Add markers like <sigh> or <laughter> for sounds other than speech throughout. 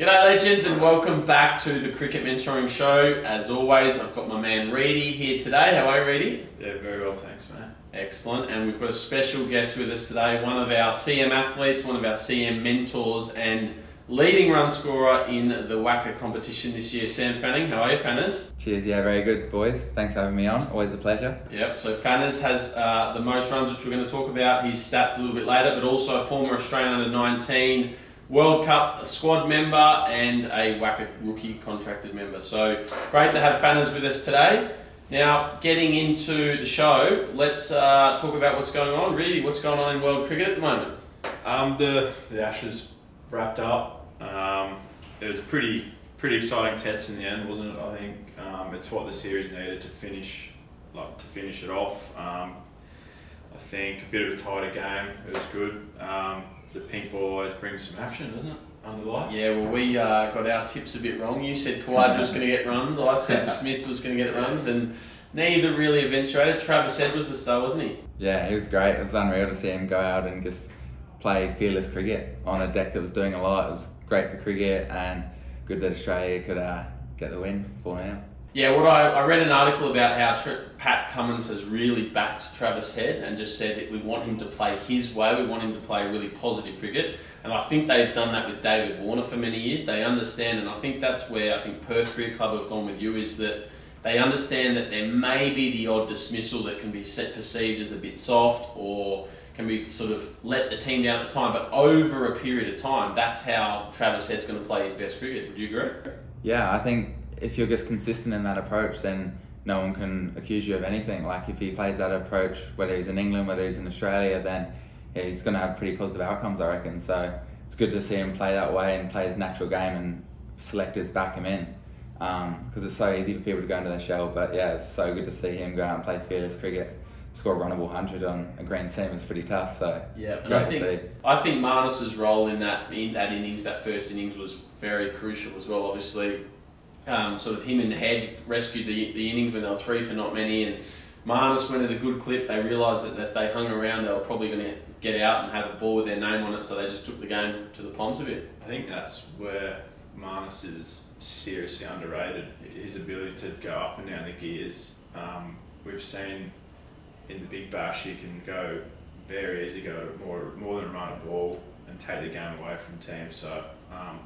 G'day legends and welcome back to the Cricket Mentoring Show. As always, I've got my man Reedy here today. How are you, Reedy? Yeah, very well, thanks, man. Excellent. And we've got a special guest with us today, one of our CM athletes, one of our CM mentors, and leading run scorer in the WACA competition this year, Sam Fanning. How are you, Fanners? Cheers, yeah, very good, boys. Thanks for having me on. Always a pleasure. Yep, so Fanners has uh, the most runs, which we're going to talk about his stats a little bit later, but also a former Australian under 19 World Cup squad member and a WACA rookie contracted member. So great to have Fanners with us today. Now, getting into the show, let's uh, talk about what's going on. Really, what's going on in world cricket at the moment? Um, the the Ashes wrapped up. Um, it was a pretty pretty exciting test in the end, wasn't it? I think um, it's what the series needed to finish like to finish it off. Um, I think a bit of a tighter game. It was good. The pink ball always brings some action, doesn't it? Under the lights. Yeah, well, we uh, got our tips a bit wrong. You said Khawaja was going to get runs. I said <laughs> Smith was going to get runs, and neither really eventuated. Travis Head was the star, wasn't he? Yeah, he was great. It was unreal to see him go out and just play fearless cricket on a deck that was doing a lot. It was great for cricket and good that Australia could uh, get the win for now. Yeah, what I, I read an article about how Tr- Pat Cummins has really backed Travis Head and just said that we want him to play his way, we want him to play really positive cricket. And I think they've done that with David Warner for many years. They understand, and I think that's where I think Perth Cricket Club have gone with you, is that they understand that there may be the odd dismissal that can be set, perceived as a bit soft or can be sort of let the team down at the time. But over a period of time, that's how Travis Head's going to play his best cricket. Would you agree? Yeah, I think if you're just consistent in that approach, then no one can accuse you of anything. Like if he plays that approach, whether he's in England, whether he's in Australia, then yeah, he's going to have pretty positive outcomes, I reckon. So it's good to see him play that way and play his natural game, and selectors back him in because um, it's so easy for people to go into their shell. But yeah, it's so good to see him go out and play fearless cricket. Score a runnable hundred on a green seam is pretty tough. So yeah, it's great I think, to see. I think Marnus's role in that in that innings, that first innings, was very crucial as well. Obviously, um, sort of him and Head rescued the, the innings when they were three for not many, and Marnus went at a good clip. They realised that if they hung around, they were probably going to get out and have a ball with their name on it, so they just took the game to the Poms a bit. I think that's where Marnus is seriously underrated. His ability to go up and down the gears. Um, we've seen in the Big Bash he can go very easy, go more more than run a ball and take the game away from teams. So um,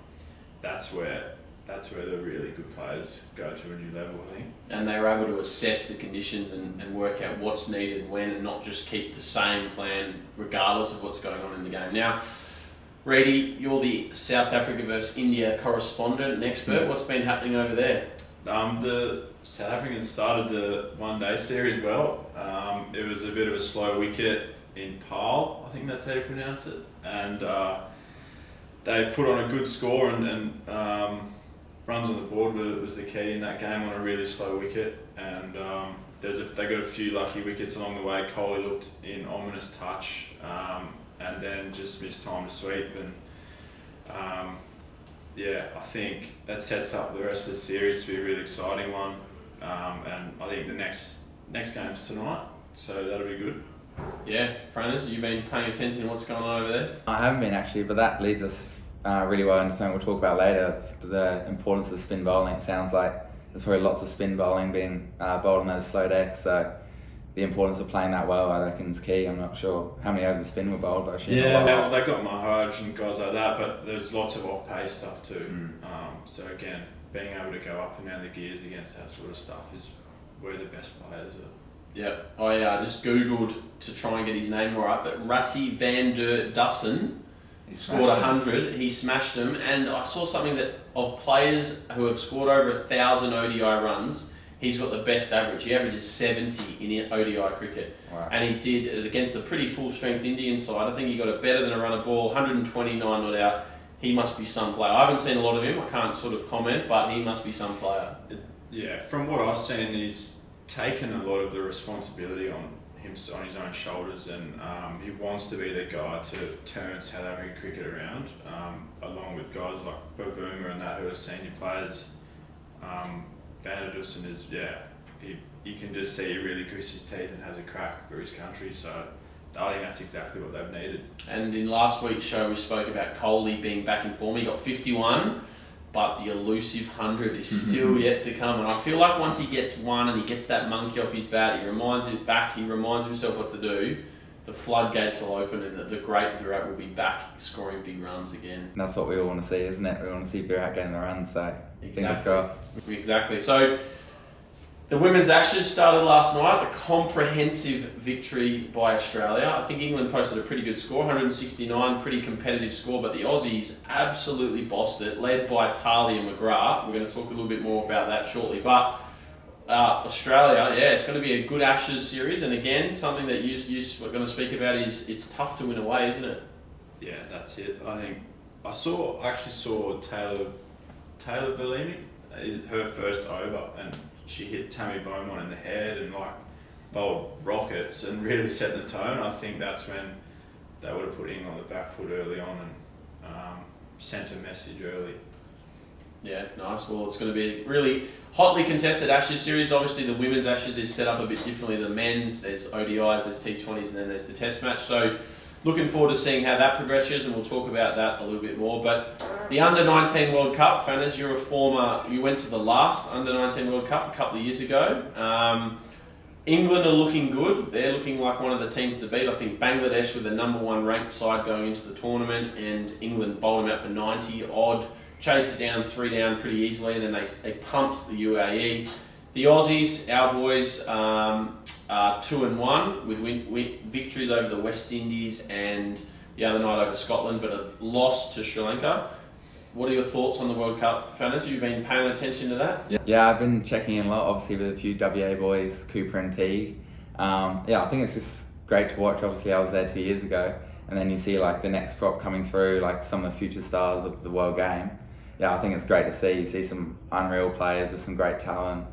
that's where that's where the really good players go to a new level, I think. And they were able to assess the conditions and, and work out what's needed when and not just keep the same plan regardless of what's going on in the game. Now, Reedy, you're the South Africa versus India correspondent and expert. Mm. What's been happening over there? Um, the South Africans started the one day series well. Um, it was a bit of a slow wicket in Paarl, I think that's how you pronounce it. And uh, they put on a good score and, and um, runs on the board was the key in that game on a really slow wicket, and um, there's a, they got a few lucky wickets along the way. Kohli looked in ominous touch, um, and then just missed time to sweep, and um, yeah, I think that sets up the rest of the series to be a really exciting one, um, and I think the next next game's tonight, so that'll be good. Yeah, Fanners, you've been paying attention to what's going on over there? I haven't been actually, but that leads us uh, really well and something we'll talk about later. The importance of spin bowling. It sounds like there's probably lots of spin bowling being uh, bowled on those slow decks. So the importance of playing that well, I reckon, is key. I'm not sure how many overs of spin were bowled. But yeah, well, they got Maharaj and guys like that, but there's lots of off pace stuff too. Mm. Um, so again, being able to go up and down the gears against that sort of stuff is where the best players are. Yeah, I uh, just googled to try and get his name right, but Rassie van der Dussen he scored 100, he smashed them, and I saw something that of players who have scored over a thousand ODI runs, he's got the best average. He averages 70 in ODI cricket. Wow. And he did it against a pretty full strength Indian side. I think he got a better than a run of ball, 129 not out. He must be some player. I haven't seen a lot of him, I can't sort of comment, but he must be some player. Yeah, from what I've seen, he's taken a lot of the responsibility on him on his own shoulders, and um, he wants to be the guy to turn South African cricket around, um, along with guys like Bavuma and that who are senior players. Um, Van der Dussen is yeah, he you can just see he really grits his teeth and has a crack for his country. So I think that's exactly what they've needed. And in last week's show, we spoke about Kohli being back in form. He got 51. But the elusive hundred is mm-hmm. still yet to come. And I feel like once he gets one and he gets that monkey off his bat, he reminds it back. He reminds himself what to do. The floodgates will open, and the, great Virat will be back scoring big runs again. And that's what we all want to see, isn't it? We want to see Virat getting the runs. So fingers crossed. Exactly. So the women's Ashes started last night. A comprehensive victory by Australia. I think England posted a pretty good score, 169, pretty competitive score. But the Aussies absolutely bossed it, led by Tahlia McGrath. We're going to talk a little bit more about that shortly. But uh, Australia, yeah, it's going to be a good Ashes series. And again, something that you, you were going to speak about is it's tough to win away, isn't it? Yeah, that's it. I think I saw I actually saw Tayla Tayla Vlaeminck is her first over and she hit Tammy Beaumont in the head and like bowled rockets and really <laughs> set the tone. I think that's when they would have put England on the back foot early on and um, sent a message early. Yeah, nice. Well, it's going to be a really hotly contested Ashes series. Obviously, the women's Ashes is set up a bit differently than the men's. There's ODIs, there's T20s, and then there's the Test match. So, looking forward to seeing how that progresses, and we'll talk about that a little bit more. But the Under 19 World Cup, Fanners, you're a former. You went to the last Under 19 World Cup a couple of years ago. Um, England are looking good. They're looking like one of the teams to beat. I think Bangladesh were the number one ranked side going into the tournament, and England bowled them out for 90 odd. Chased it down three down pretty easily, and then they, they pumped the UAE. The Aussies, our boys, um, are two and one with win, win, victories over the West Indies and the other night over Scotland, but have lost to Sri Lanka. What are your thoughts on the World Cup, Fanners? Have you been paying attention to that? Yeah, yeah, I've been checking in a lot, obviously with a few WA boys, Cooper and Teague. Um, yeah, I think it's just great to watch. Obviously, I was there two years ago, and then you see like the next crop coming through, like some of the future stars of the world game. Yeah, I think it's great to see. You see some unreal players with some great talent.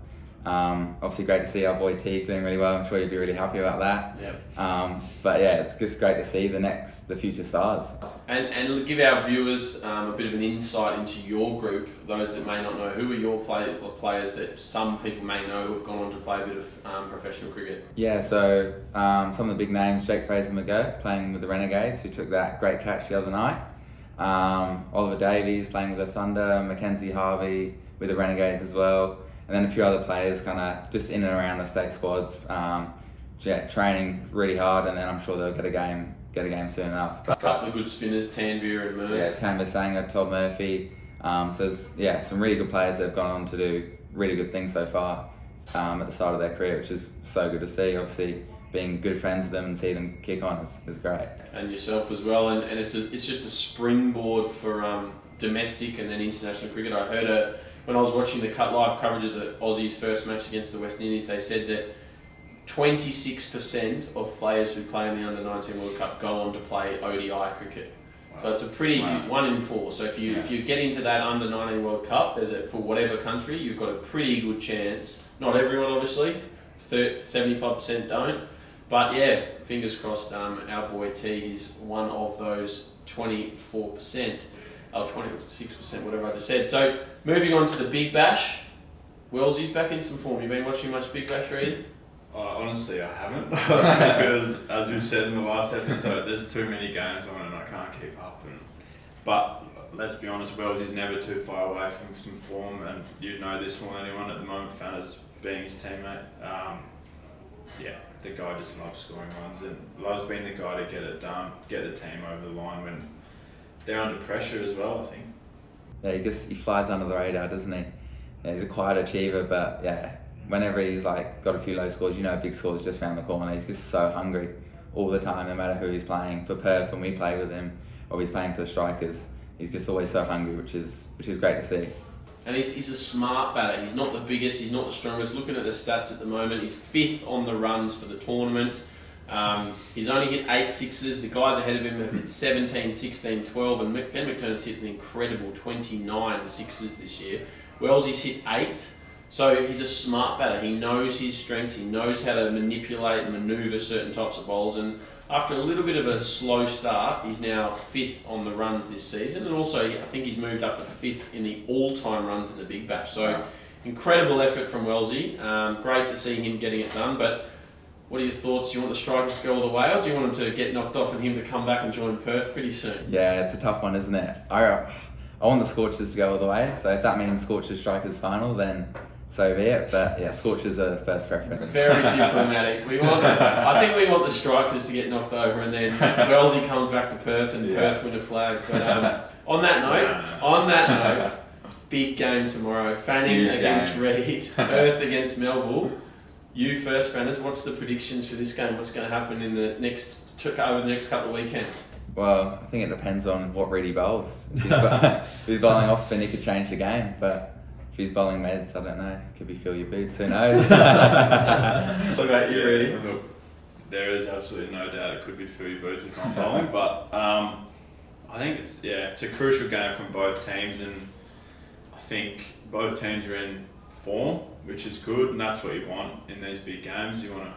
Um, obviously, great to see our boy Teague doing really well. I'm sure you'd be really happy about that. Yeah. Um, but yeah, it's just great to see the next, the future stars. And, and give our viewers um, a bit of an insight into your group, those that may not know. Who are your play, players that some people may know who have gone on to play a bit of um, professional cricket? Yeah, so um, some of the big names, Jake Fraser McGurk playing with the Renegades, who took that great catch the other night. Um, Oliver Davies playing with the Thunder, Mackenzie Harvey with the Renegades as well, and then a few other players kind of just in and around the state squads, um, yeah, training really hard, and then I'm sure they'll get a game, get a game soon enough. A couple of good spinners, Tanveer and Murph. Yeah, Tam Sangha, Todd Murphy. Um, so there's yeah some really good players that have gone on to do really good things so far um, at the start of their career, which is so good to see. Obviously, being good friends with them and see them kick on is, is great. And yourself as well, and, and it's a, it's just a springboard for um, domestic and then international cricket. I heard a when I was watching the cut live coverage of the Aussies' first match against the West Indies, they said that 26% of players who play in the Under 19 World Cup go on to play ODI cricket. So it's a pretty you, one in four. So if you if you get into that under 19 World Cup, there's a for whatever country, you've got a pretty good chance. Not everyone, obviously, seventy-five percent don't. But yeah, fingers crossed. Um, our boy Teague is one of those twenty-four percent, or twenty-six percent, whatever I just said. So moving on to the Big Bash. Wellesley's back in some form. You been watching much Big Bash, Reedy? Uh, honestly, I haven't <laughs> because, as we said in the last episode, there's too many games on and I can't keep up. And but let's be honest, Wells is never too far away from some form, and you'd know this more than anyone at the moment. Fanners being his teammate, um, yeah, the guy just loves scoring runs and loves being the guy to get it done, get the team over the line when they're under pressure as well. I think. Yeah, he just he flies under the radar, doesn't he? Yeah, he's a quiet achiever, but yeah, whenever he's like got a few low scores, you know, big scores just around the corner. He's just so hungry all the time, no matter who he's playing. For Perth, when we play with him, or he's playing for the strikers, he's just always so hungry, which is which is great to see. And he's, he's a smart batter. He's not the biggest, he's not the strongest. Looking at the stats at the moment, he's fifth on the runs for the tournament. Um, he's only hit eight sixes. The guys ahead of him have hit 17, 16, 12, and Ben McDermott's hit an incredible 29 sixes this year. Wellesley's hit eight. So he's a smart batter. He knows his strengths. He knows how to manipulate and maneuver certain types of bowls. And after a little bit of a slow start, he's now fifth on the runs this season. And also, I think he's moved up to fifth in the all-time runs in the Big Bash. So incredible effort from Wellesley. Um, great to see him getting it done. But what are your thoughts? Do you want the strikers to go all the way, or do you want him to get knocked off and him to come back and join Perth pretty soon? Yeah, it's a tough one, isn't it? I, I want the Scorchers to go all the way. So if that means Scorchers Strikers final, then so be it. But yeah, Scorchers are first preference. Very <laughs> diplomatic. We want. I think we want the strikers to get knocked over, and then Wellesley comes back to Perth, and Yeah. Perth win a flag. But um, on that note, on that note, big game tomorrow. Fanning Huge against game. Reed. <laughs> Perth against Melville. You first, Fanners. What's the predictions for this game? What's going to happen in the next over the next couple of weekends? Well, I think it depends on what Reedy bowls. <laughs> If he's, if he's bowling off spin, he could change the game. But if he's bowling meds, I don't know. Could be fill your boots. Who knows? <laughs> <laughs> What about you, Reedy? Look, there is absolutely no doubt it could be fill your Boots if I'm bowling, but um, I think it's yeah, it's a crucial game from both teams, and I think both teams are in form, which is good, and that's what you want in these big games. You want to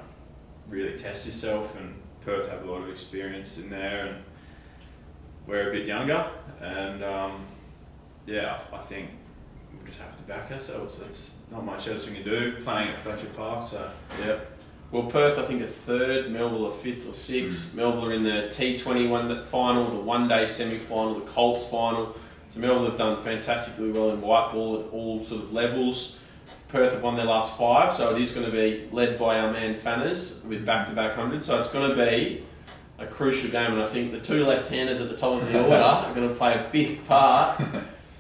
really test yourself, and Perth have a lot of experience in there, and we're a bit younger, and um, yeah, I, I think we'll just have to back ourselves. It's not much else we can do playing at Fletcher Park, so. Yep. Well, Perth, I think, are third. Melville are fifth or sixth. Melville are in the T20 one final, the one day semi final, the Colts final. So Melville have done fantastically well in white ball at all sort of levels. Perth have won their last five, so it is going to be led by our man Fanners with back to back hundreds. So it's going to be a crucial game, and I think the two left handers at the top of the order <laughs> are going to play a big part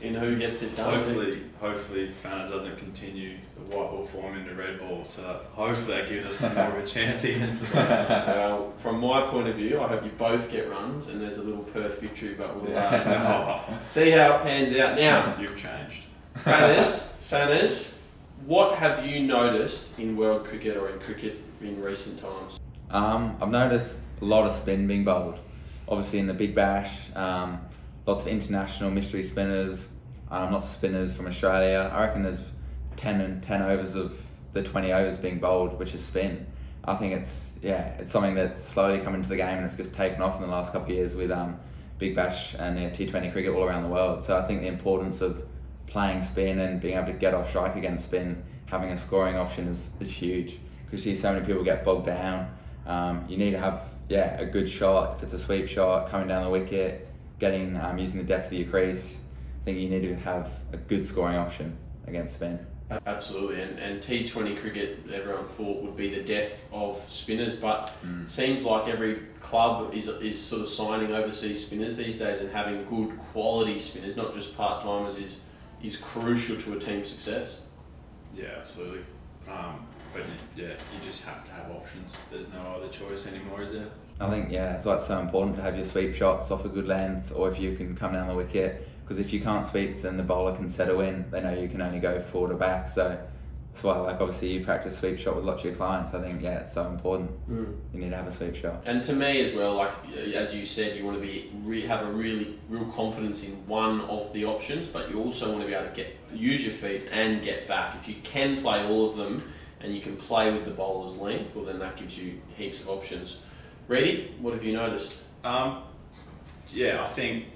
in who gets it done. Hopefully, hopefully Fanners doesn't continue the white ball form into red ball, so hopefully that gives us more of a <laughs> chance against them. Well, from my point of view, I hope you both get runs and there's a little Perth victory, but we'll uh, see how it pans out. Now, you've changed. Fanners, Fanners, what have you noticed in world cricket or in cricket in recent times? Um, I've noticed a lot of spin being bowled. Obviously in the Big Bash, um, lots of international mystery spinners, um, lots of spinners from Australia. I reckon there's 10 and 10 overs of the 20 overs being bowled, which is spin. I think it's yeah, it's something that's slowly come into the game and it's just taken off in the last couple of years with um, Big Bash and yeah, T20 cricket all around the world. So I think the importance of playing spin and being able to get off strike against spin, having a scoring option is, is huge. Because you see so many people get bogged down. Um, you need to have yeah a good shot. If it's a sweep shot, coming down the wicket, getting um, using the depth of your crease. I think you need to have a good scoring option against spin. Absolutely, and, and T20 cricket, everyone thought would be the death of spinners, but Mm. it seems like every club is, is sort of signing overseas spinners these days and having good quality spinners, not just part timers, is, is crucial to a team's success. Yeah, absolutely. Um, but you, yeah, you just have to have options. There's no other choice anymore, is there? I think yeah, that's why it's so important to have your sweep shots off a good length, or if you can come down the wicket. Because if you can't sweep, then the bowler can settle in. They know you can only go forward or back. So that's why, like obviously, you practice sweep shot with lots of your clients. I think yeah, it's so important. You need to have a sweep shot. And to me as well, like as you said, you want to be re- have a really real confidence in one of the options, but you also want to be able to get use your feet and get back. If you can play all of them and you can play with the bowler's length, well then that gives you heaps of options. Reedy? What have you noticed? Um, yeah, I think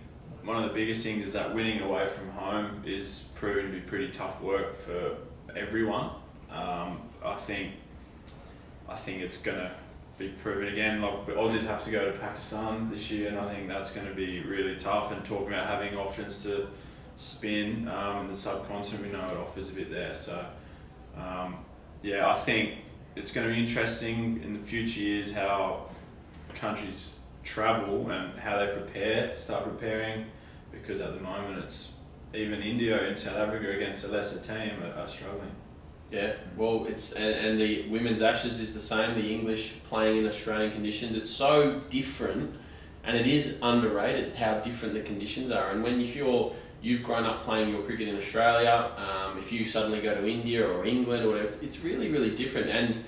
one of the biggest things is that winning away from home is proving to be pretty tough work for everyone. Um, I think I think it's gonna be proven again. Like Aussies have to go to Pakistan this year, and I think that's going to be really tough. And talking about having options to spin um, in the subcontinent, we know it offers a bit there. So um, yeah, I think it's going to be interesting in the future years how countries travel and how they prepare, start preparing, because at the moment it's even India and South Africa against a lesser team are, are struggling. Yeah, well, it's and, and the women's Ashes is the same. The English playing in Australian conditions, it's so different, and it is underrated how different the conditions are. And when if you're you've grown up playing your cricket in Australia, um, if you suddenly go to India or England or whatever, it's, it's really really different. And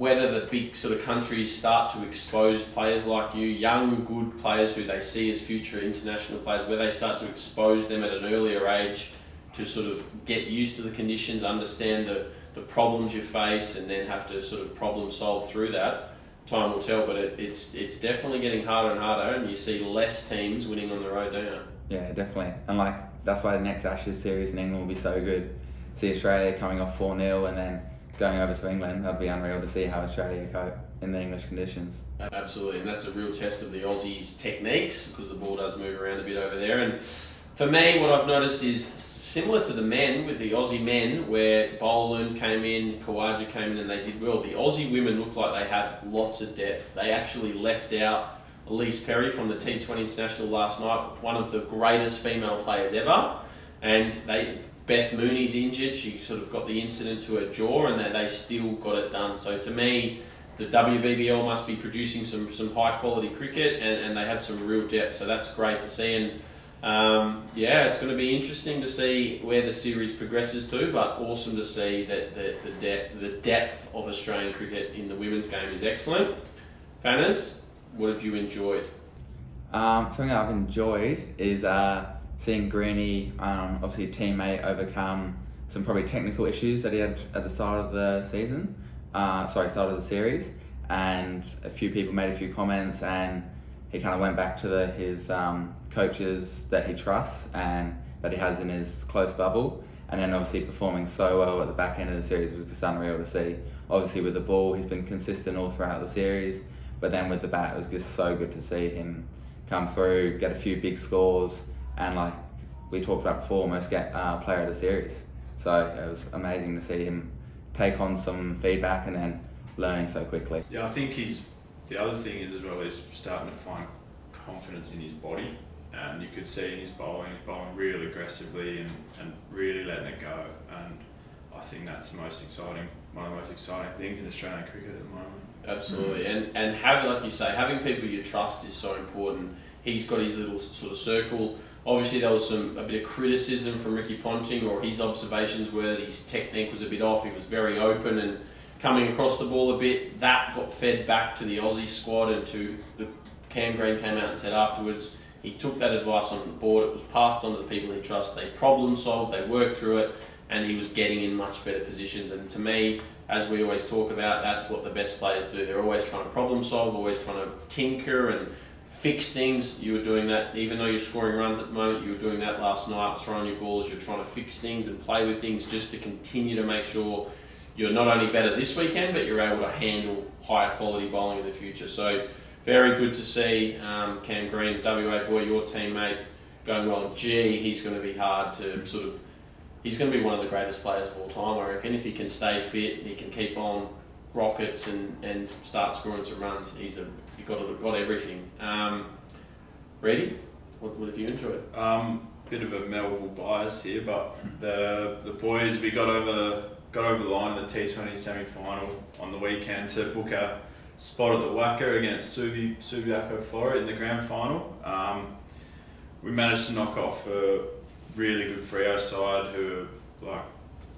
whether the big sort of countries start to expose players like you, young good players who they see as future international players, where they start to expose them at an earlier age to sort of get used to the conditions, understand the, the problems you face, and then have to sort of problem solve through that. Time will tell, but it, it's it's definitely getting harder and harder, and you see less teams winning on the road, don't you? Yeah, definitely. And like that's why the next Ashes series in England will be so good. See Australia coming off four 0 and then going over to England. That'd be unreal to see how Australia cope in the English conditions. Absolutely, and that's a real test of the Aussies' techniques because the ball does move around a bit over there. And for me, what I've noticed is similar to the men with the Aussie men, where Boland came in, Khawaja came in, and they did well. The Aussie women look like they have lots of depth. They actually left out Ellyse Perry from the T20 International last night, one of the greatest female players ever, and they. Beth Mooney's injured. She sort of got the incident to her jaw, and they, they still got it done. So to me, the WBBL must be producing some, some high quality cricket, and, and they have some real depth. So that's great to see. And um, yeah, it's going to be interesting to see where the series progresses to, but awesome to see that the, the, de- the depth of Australian cricket in the women's game is excellent. Fanners, what have you enjoyed? Um, something I've enjoyed is uh, seeing Greeny, um, obviously a teammate, overcome some probably technical issues that he had at the start of the season, uh, sorry, start of the series, and a few people made a few comments and he kind of went back to the, his um, coaches that he trusts and that he has in his close bubble. And then obviously performing so well at the back end of the series was just unreal to see. Obviously with the ball, he's been consistent all throughout the series. But then with the bat, it was just so good to see him come through, get a few big scores, and like we talked about before, almost get uh, player of the series. So it was amazing to see him take on some feedback and then learning so quickly. Yeah, I think he's the other thing is as well he's starting to find confidence in his body and you could see in his bowling he's bowling really aggressively and, and really letting it go and I think that's the most exciting one of the most exciting things in Australian cricket at the moment. Absolutely, mm. and and having like you say, having people you trust is so important. He's got his little sort of circle. Obviously, there was some a bit of criticism from Ricky Ponting, or his observations were that his technique was a bit off. He was very open and coming across the ball a bit. That got fed back to the Aussie squad and to the Cam Green came out and said afterwards he took that advice on the board. It was passed on to the people he trusts. They problem solved. They worked through it, and he was getting in much better positions. And to me, as we always talk about, that's what the best players do. They're always trying to problem solve, always trying to tinker and fix things. You were doing that, even though you're scoring runs at the moment. You were doing that last night, throwing your balls. You're trying to fix things and play with things just to continue to make sure you're not only better this weekend, but you're able to handle higher quality bowling in the future. So very good to see um, Cam Green, WA boy, your teammate, going well. Gee, he's going to be hard to sort of. He's going to be one of the greatest players of all time, I reckon. If he can stay fit, and he can keep on rockets and, and start scoring some runs. He's a he got got everything. Um, Reedy? What, what have you enjoyed? Um, bit of a Melville bias here, but the the boys we got over got over the line in the T20 semi final on the weekend to book a spot at the WACA against Subi, Subiaco Floreat in the grand final. Um, we managed to knock off a really good Freo side who like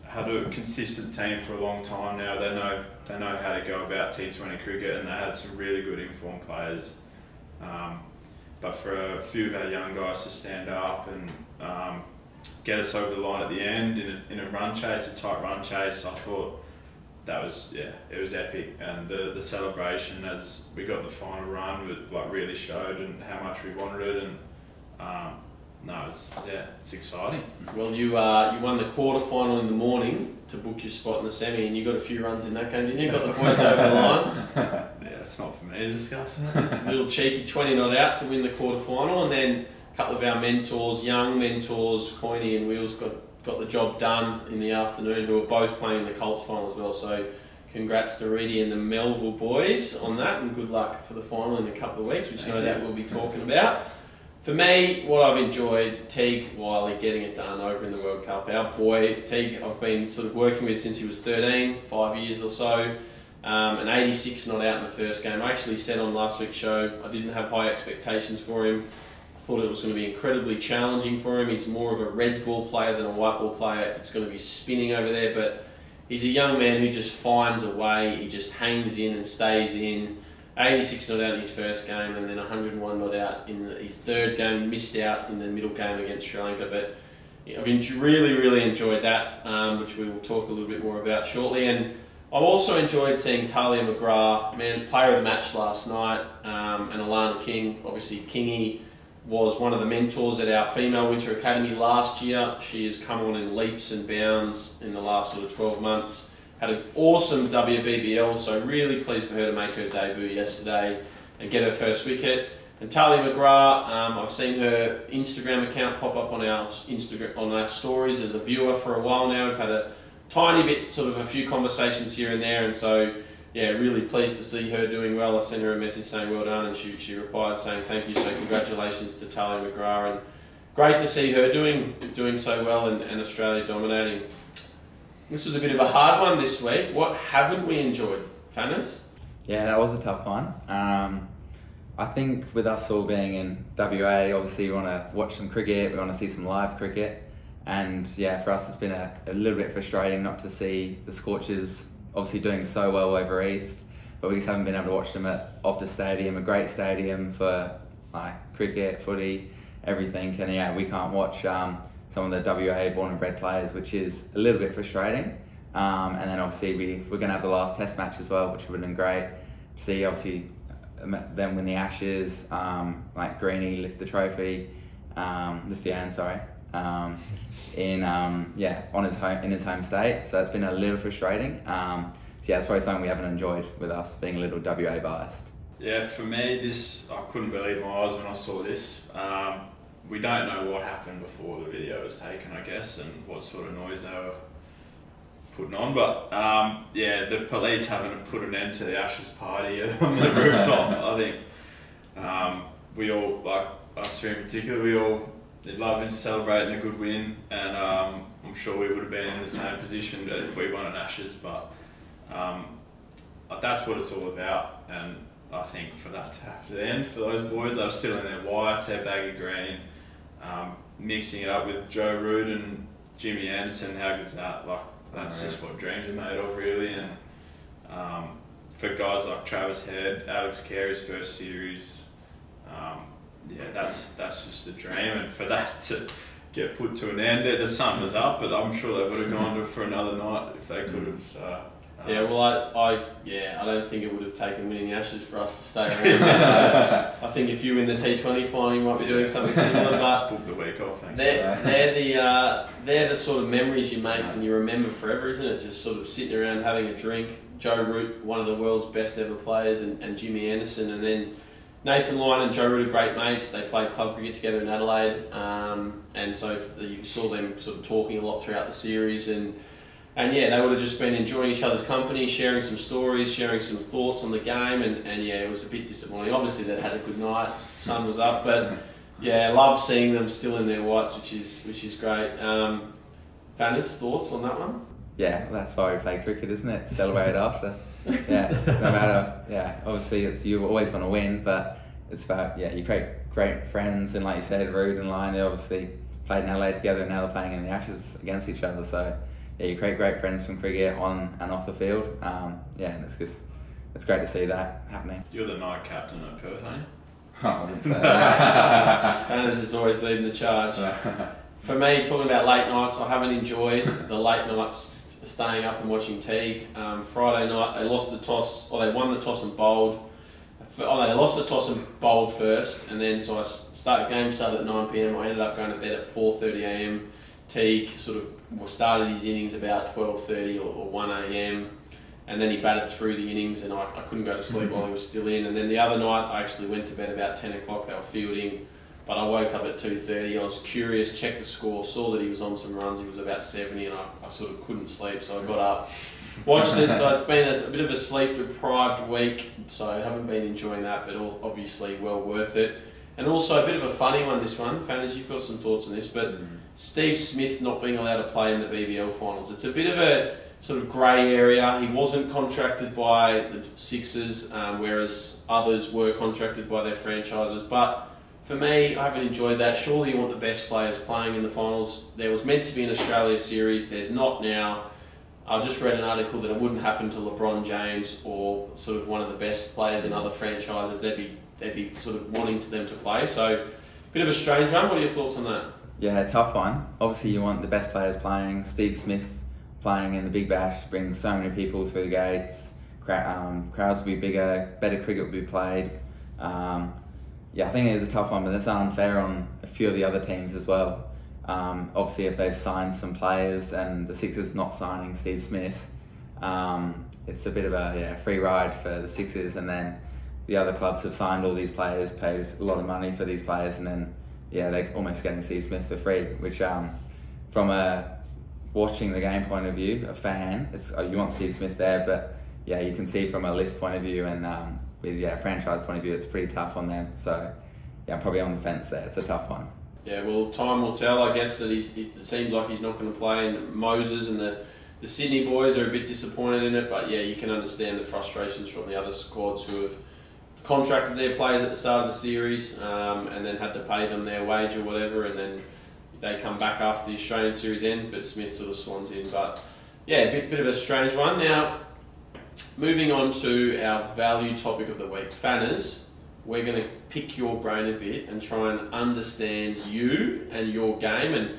had a consistent team for a long time now. They know they know how to go about T20 cricket and they had some really good informed players. Um, but for a few of our young guys to stand up and um, get us over the line at the end in a, in a run chase, a tight run chase. I thought that was yeah, it was epic, and the the celebration as we got the final run, it like really showed and how much we wanted it, and um, no, it's yeah, it's exciting. Well, you uh, you won the quarter final in the morning to book your spot in the semi, and you got a few runs in that game, didn't you? Got the boys over the line. <laughs> Yeah, it's not for me to discuss. A <laughs> little cheeky twenty not out to win the quarter final, and then a couple of our mentors, young mentors, Coiny and Wheels, got got the job done in the afternoon. Who were both playing in the Colts final as well. So, congrats to Reedy and the Melville boys on that, and good luck for the final in a couple of weeks, which Thank no doubt we'll be talking about. For me, what I've enjoyed, Teague Wyllie getting it done over in the World Cup. Our boy, Teague, I've been sort of working with since he was 13, five years or so. Um, an 86 not out in the first game. I actually said on last week's show I didn't have high expectations for him I thought it was going to be incredibly challenging for him. He's more of a red ball player than a white ball player. It's going to be spinning over there, but he's a young man who just finds a way. He just hangs in and stays in. 86 not out in his first game, and then 101 not out in his third game. Missed out in the middle game against Sri Lanka, but I've really, really enjoyed that, um, which we will talk a little bit more about shortly. And I've also enjoyed seeing Tahlia McGrath, man, player of the match last night, um, and Alana King. Obviously, Kingy was one of the mentors at our female winter academy last year. She has come on in leaps and bounds in the last sort of 12 months. Had an awesome WBBL, so really pleased for her to make her debut yesterday and get her first wicket. And Tahlia McGrath, um, I've seen her Instagram account pop up on our Instagram on our stories as a viewer for a while now. We've had a tiny bit, sort of a few conversations here and there, and so yeah, really pleased to see her doing well. I sent her a message saying well done, and she, she replied saying thank you. So congratulations to Tahlia McGrath, and great to see her doing doing so well and, and Australia dominating. This was a bit of a hard one this week. What haven't we enjoyed, Fanners? Yeah, that was a tough one. Um, I think with us all being in WA, obviously we want to watch some cricket, we want to see some live cricket. And yeah, for us it's been a, a little bit frustrating not to see the Scorchers obviously doing so well over East, but we just haven't been able to watch them at Optus Stadium, a great stadium for like cricket, footy, everything. And yeah, we can't watch um, some of the WA born and bred players, which is a little bit frustrating. Um, and then obviously we, we're going to have the last test match as well, which would have been great. See obviously them win the Ashes, um, like Greeny lift the trophy, um, lift the hand, sorry, um, in um, yeah on his home in his home state. So it's been a little frustrating. Um, so yeah, it's probably something we haven't enjoyed with us being a little WA biased. Yeah, for me, this I couldn't believe my eyes when I saw this. Um, we don't know what happened before the video was taken, I guess, and what sort of noise they were putting on. But um, yeah, the police having to put an end to the Ashes party <laughs> on the rooftop. I think um, we all, like us three in particular, we all loving celebrating a good win, and um, I'm sure we would have been in the same position if we won an Ashes. But um, that's what it's all about, and I think for that to have to end for those boys, they were still in their whites, their baggy green, um, mixing it up with Joe Root and Jimmy Anderson. How good's that? Like that's just what dreams are made of, really. And um, for guys like Travis Head, Alex Carey's first series, um, yeah, that's that's just the dream. And for that to get put to an end, the sun was up, but I'm sure they would have gone to for another night if they could have. Uh, yeah, well, I, I, yeah, I don't think it would have taken winning the Ashes for us to stay around. <laughs> uh, I think if you win the T20 final, you might be doing something similar. But book the week off. Thanks. They're, they're the uh, they're the sort of memories you make and you remember forever, isn't it? Just sort of sitting around having a drink. Joe Root, one of the world's best ever players, and, and Jimmy Anderson, and then Nathan Lyon and Joe Root are great mates. They played club cricket together in Adelaide, um, and so you saw them sort of talking a lot throughout the series and and yeah, they would have just been enjoying each other's company, sharing some stories, sharing some thoughts on the game, and, and yeah, it was a bit disappointing. Obviously, they'd had a good night, sun was up, but yeah, I love seeing them still in their whites, which is which is great. Um, Fanny's thoughts on that one? Yeah, well, that's why we play cricket, isn't it? Celebrate after. Yeah, no matter. Yeah, obviously, it's you always want to win, but it's about yeah, you create great friends, and like you said, Root and Lyon, they obviously played in LA together, and now they're playing in the Ashes against each other. So yeah, you create great friends from cricket on and off the field. Um, yeah, and it's just it's great to see that happening. You're the night captain at Perth, aren't you? Oh, <laughs> I wouldn't say <laughs> that. Fanners is always leading the charge. <laughs> For me, talking about late nights, I haven't enjoyed the late nights staying up and watching Teague. Um, Friday night, they lost the toss, or they won the toss and bowled. Oh, they lost the toss and bowled first, and then so I start game started at 9 pm. I ended up going to bed at 4:30 am. Teague sort of well, started his innings about 12.30 or, or 1am and then he batted through the innings and I, I couldn't go to sleep mm-hmm. while he was still in. And then the other night I actually went to bed about 10 o'clock they were fielding but I woke up at 2.30 I was curious checked the score saw that he was on some runs he was about 70 and I, I sort of couldn't sleep so I got up watched it. So it's been a, a bit of a sleep deprived week so I haven't been enjoying that but obviously well worth it. And also a bit of a funny one this one. Fanners you've got some thoughts on this but mm Steve Smith not being allowed to play in the BBL finals. It's a bit of a sort of grey area. He wasn't contracted by the Sixers, um, whereas others were contracted by their franchises. But for me, I haven't enjoyed that. Surely you want the best players playing in the finals. There was meant to be an Australia series. There's not now. I just read an article that it wouldn't happen to LeBron James or sort of one of the best players in other franchises. They'd be they'd be sort of wanting to them to play. So, bit of a strange one. What are your thoughts on that? Yeah, tough one. Obviously, you want the best players playing. Steve Smith playing in the Big Bash brings so many people through the gates. Um, crowds will be bigger, better cricket will be played. Um, yeah, I think it is a tough one, but it's unfair on a few of the other teams as well. Um, obviously, if they've signed some players and the Sixers not signing Steve Smith, um, it's a bit of a yeah free ride for the Sixers, and then the other clubs have signed all these players, paid a lot of money for these players, and then yeah, they're almost getting Steve Smith for free. Which um, from a watching the game point of view, a fan, it's oh, you want Steve Smith there, but yeah, you can see from a list point of view and um, with yeah franchise point of view, it's pretty tough on them. So yeah, I'm probably on the fence there. It's a tough one. Yeah, well, time will tell. I guess that he's, it seems like he's not going to play, and Moses and the the Sydney boys are a bit disappointed in it. But yeah, you can understand the frustrations from the other squads who have contracted their players at the start of the series um, and then had to pay them their wage or whatever, and then they come back after the Australian series ends. But Smith sort of swans in. But yeah, a bit, bit of a strange one. Now, moving on to our value topic of the week, fanners. We're going to pick your brain a bit and try and understand you and your game and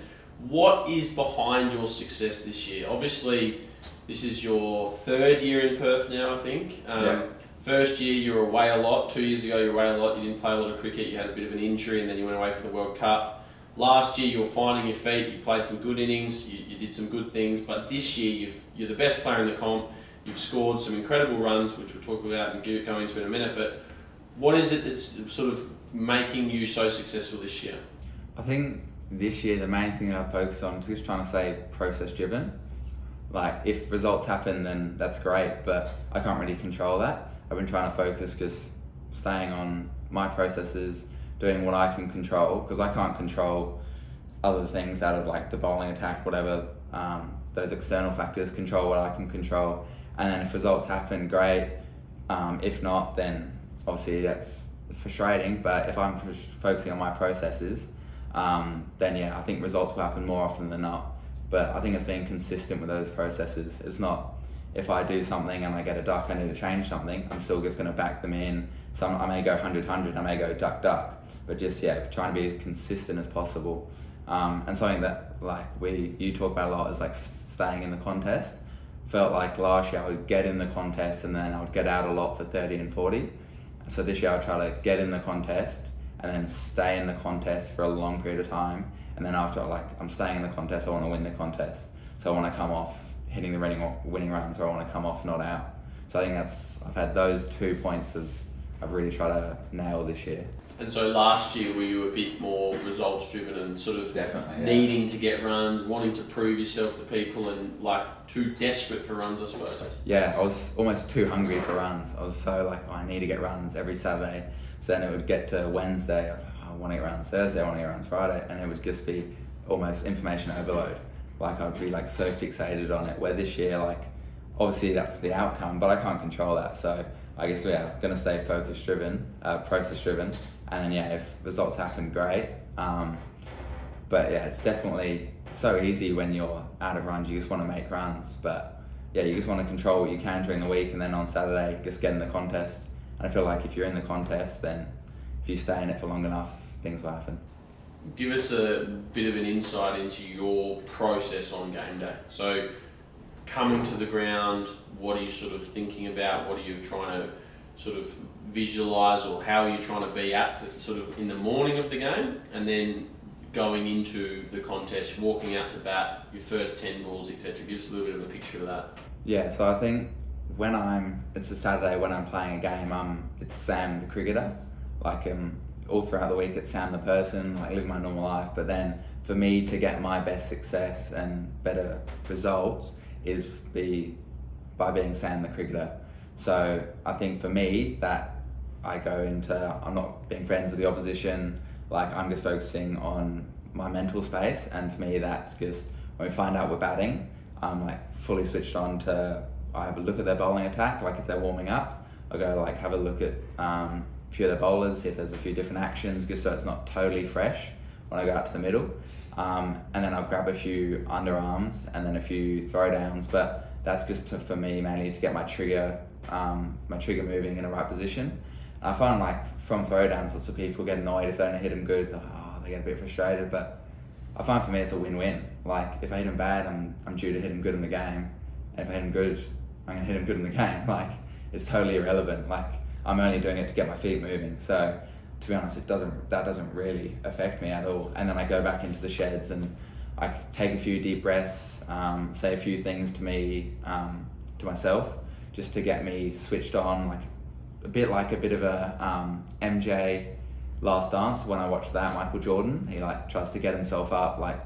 what is behind your success this year. Obviously, this is your third year in Perth now, I think. Um, Yeah. First year you were away a lot. Two years ago you were away a lot. You didn't play a lot of cricket. You had a bit of an injury, and then you went away for the World Cup. Last year you were finding your feet. You played some good innings. You, you did some good things. But this year you've, you're the best player in the comp. You've scored some incredible runs, which we'll talk about and go into in a minute. But what is it that's sort of making you so successful this year? I think this year the main thing that I focus on is just trying to stay process driven. Like if results happen, then that's great, but I can't really control that. I've been trying to focus just staying on my processes, doing what I can control because I can't control other things out of like the bowling attack, whatever. Um, those external factors control what I can control, and then if results happen, great. Um, if not, then obviously that's frustrating. But if I'm focusing on my processes, um, then yeah, I think results will happen more often than not. But I think it's being consistent with those processes. It's not if I do something and I get a duck, I need to change something. I'm still just going to back them in. Some I may go 100 100, I may go duck duck, but just yeah, trying to be as consistent as possible. Um, and something that like we you talk about a lot is like staying in the contest. Felt like last year I would get in the contest and then I would get out a lot for 30 and 40. So this year I'll try to get in the contest and then stay in the contest for a long period of time. And then after like I'm staying in the contest, I want to win the contest. So I want to come off hitting the winning winning runs, or I want to come off not out. So I think that's I've had those two points of I've really tried to nail this year. And so last year were you a bit more results driven and sort of Definitely, yeah. needing to get runs, wanting to prove yourself to people, and like too desperate for runs, I suppose. Yeah, I was almost too hungry for runs. I was so like, oh, I need to get runs every Saturday. So then it would get to Wednesday, I'd, oh, I want to get runs Thursday, I want to get runs Friday, and it would just be almost information overload. Like I'd be like so fixated on it. Where this year, like obviously that's the outcome, but I can't control that. So I guess we yeah, gonna stay focus driven, uh, process driven, and then yeah, if results happen, great. Um, but yeah, it's definitely so easy when you're out of runs. You just want to make runs, but yeah, you just want to control what you can during the week, and then on Saturday, just get in the contest. And I feel like if you're in the contest, then if you stay in it for long enough, things will happen. Give us a bit of an insight into your process on game day. So, coming to the ground, what are you sort of thinking about? What are you trying to sort of visualize, or how are you trying to be at the, sort of in the morning of the game, and then going into the contest, walking out to bat, your first ten balls, etc. Give us a little bit of a picture of that. Yeah, so I think when I'm, it's a Saturday when I'm playing a game, um, it's Sam the cricketer. Like um, all throughout the week, it's Sam the person, like live my normal life. But then for me to get my best success and better results is be by being Sam the cricketer. So I think for me that I go into, I'm not being friends with the opposition. Like I'm just focusing on my mental space, and for me that's just when we find out we're batting, I'm like fully switched on to. I have a look at their bowling attack, like if they're warming up, I go like have a look at um, few of their bowlers, see if there's a few different actions, just so it's not totally fresh when I go out to the middle. Um, and then I'll grab a few underarms and then a few throwdowns, but that's just to, for me mainly to get my trigger, um, my trigger moving in the right position. I find like from throwdowns, lots of people get annoyed if they don't hit them good. Like, oh, they get a bit frustrated, but I find for me it's a win-win. Like if I hit him bad, I'm I'm due to hit him good in the game, and if I hit him good, I'm gonna hit him good in the <laughs> game. Like it's totally irrelevant. Like I'm only doing it to get my feet moving. So to be honest, it doesn't that doesn't really affect me at all. And then I go back into the sheds and I take a few deep breaths, um, say a few things to me, um, to myself, just to get me switched on, like a bit like a bit of a um, MJ Last Dance. When I watched that, Michael Jordan, he like tries to get himself up, like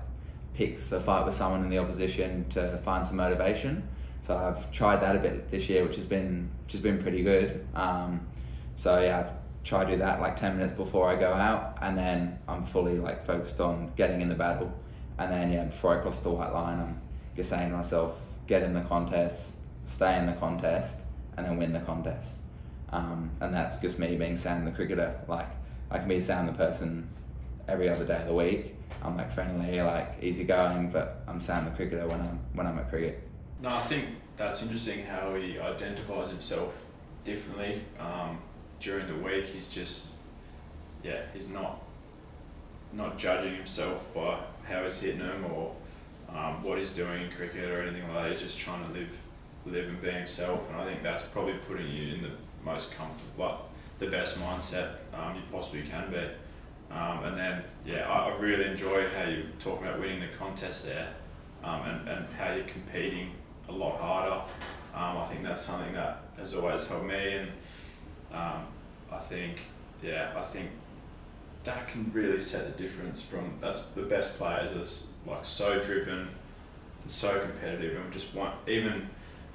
picks a fight with someone in the opposition to find some motivation. So I've tried that a bit this year, which has been which has been pretty good. Um, so yeah, try to do that like ten minutes before I go out, and then I'm fully like focused on getting in the battle. And then yeah, before I cross the white line, I'm just saying to myself, get in the contest, stay in the contest, and then win the contest. Um, and that's just me being Sam the cricketer. Like I can be Sam the person every other day of the week. I'm like friendly, like easygoing, but I'm Sam the cricketer when I'm when I'm at cricket. No, I think that's interesting how he identifies himself differently. Um, during the week, he's just, yeah, he's not not judging himself by how he's hitting them or um, what he's doing in cricket or anything like that. He's just trying to live live and be himself, and I think that's probably putting you in the most comfortable, the best mindset um, you possibly can be. Um, and then, yeah, I, I really enjoy how you talk about winning the contest there um, and, and how you're competing a lot harder. Um, I think that's something that has always helped me, and um, I think, yeah, I think that can really set the difference from that's the best players are like so driven and so competitive and just want even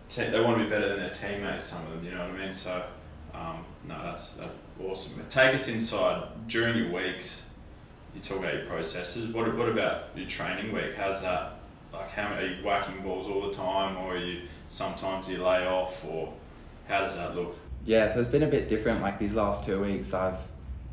te- they want to be better than their teammates. Some of them, you know what I mean. So um, no, that's, that's awesome. But take us inside during your weeks. You talk about your processes. What what about your training week? How's that? Like, how are you whacking balls all the time, or are you sometimes you lay off, or how does that look? Yeah, so it's been a bit different. Like these last two weeks, I've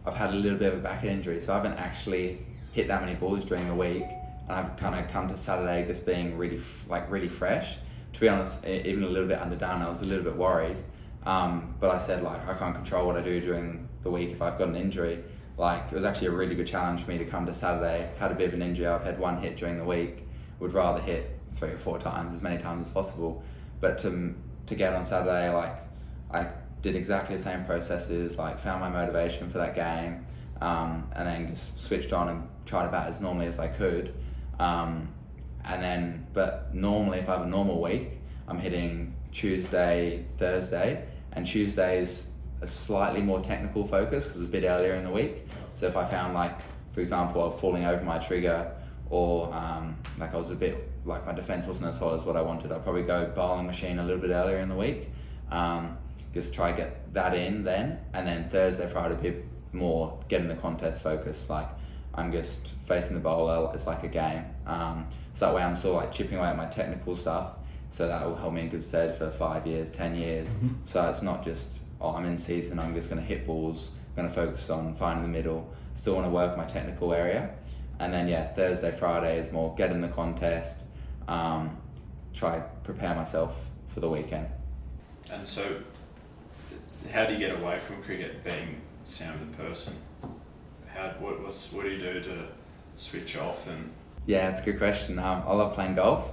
I've had a little bit of a back injury, so I haven't actually hit that many balls during the week, and I've kind of come to Saturday just being really like really fresh. To be honest, even a little bit underdone. I was a little bit worried, um, but I said like I can't control what I do during the week if I've got an injury. Like it was actually a really good challenge for me to come to Saturday. Had a bit of an injury. I've had one hit during the week. Would rather hit three or four times, as many times as possible. But to to get on Saturday, like I did exactly the same processes, like found my motivation for that game, um, and then just switched on and tried bat as normally as I could. Um, and then, but normally, if I have a normal week, I'm hitting Tuesday, Thursday, and Tuesday's a slightly more technical focus because it's a bit earlier in the week. So if I found like, for example, falling over my trigger, or um, like I was a bit like my defense wasn't as solid as what I wanted, I'd probably go bowling machine a little bit earlier in the week. Um, just try get that in then, and then Thursday, Friday, a bit more getting the contest focus. Like I'm just facing the bowler. It's like a game. Um, so that way I'm still like chipping away at my technical stuff. So that will help me in good stead for five years, ten years. Mm-hmm. So it's not just oh I'm in season. I'm just going to hit balls. I'm going to focus on finding the middle. Still want to work my technical area. And then yeah, Thursday, Friday is more get in the contest. Um, try prepare myself for the weekend. And so how do you get away from cricket being Sam the person? How what what's, what do you do to switch off and? Yeah, it's a good question. Um, I love playing golf,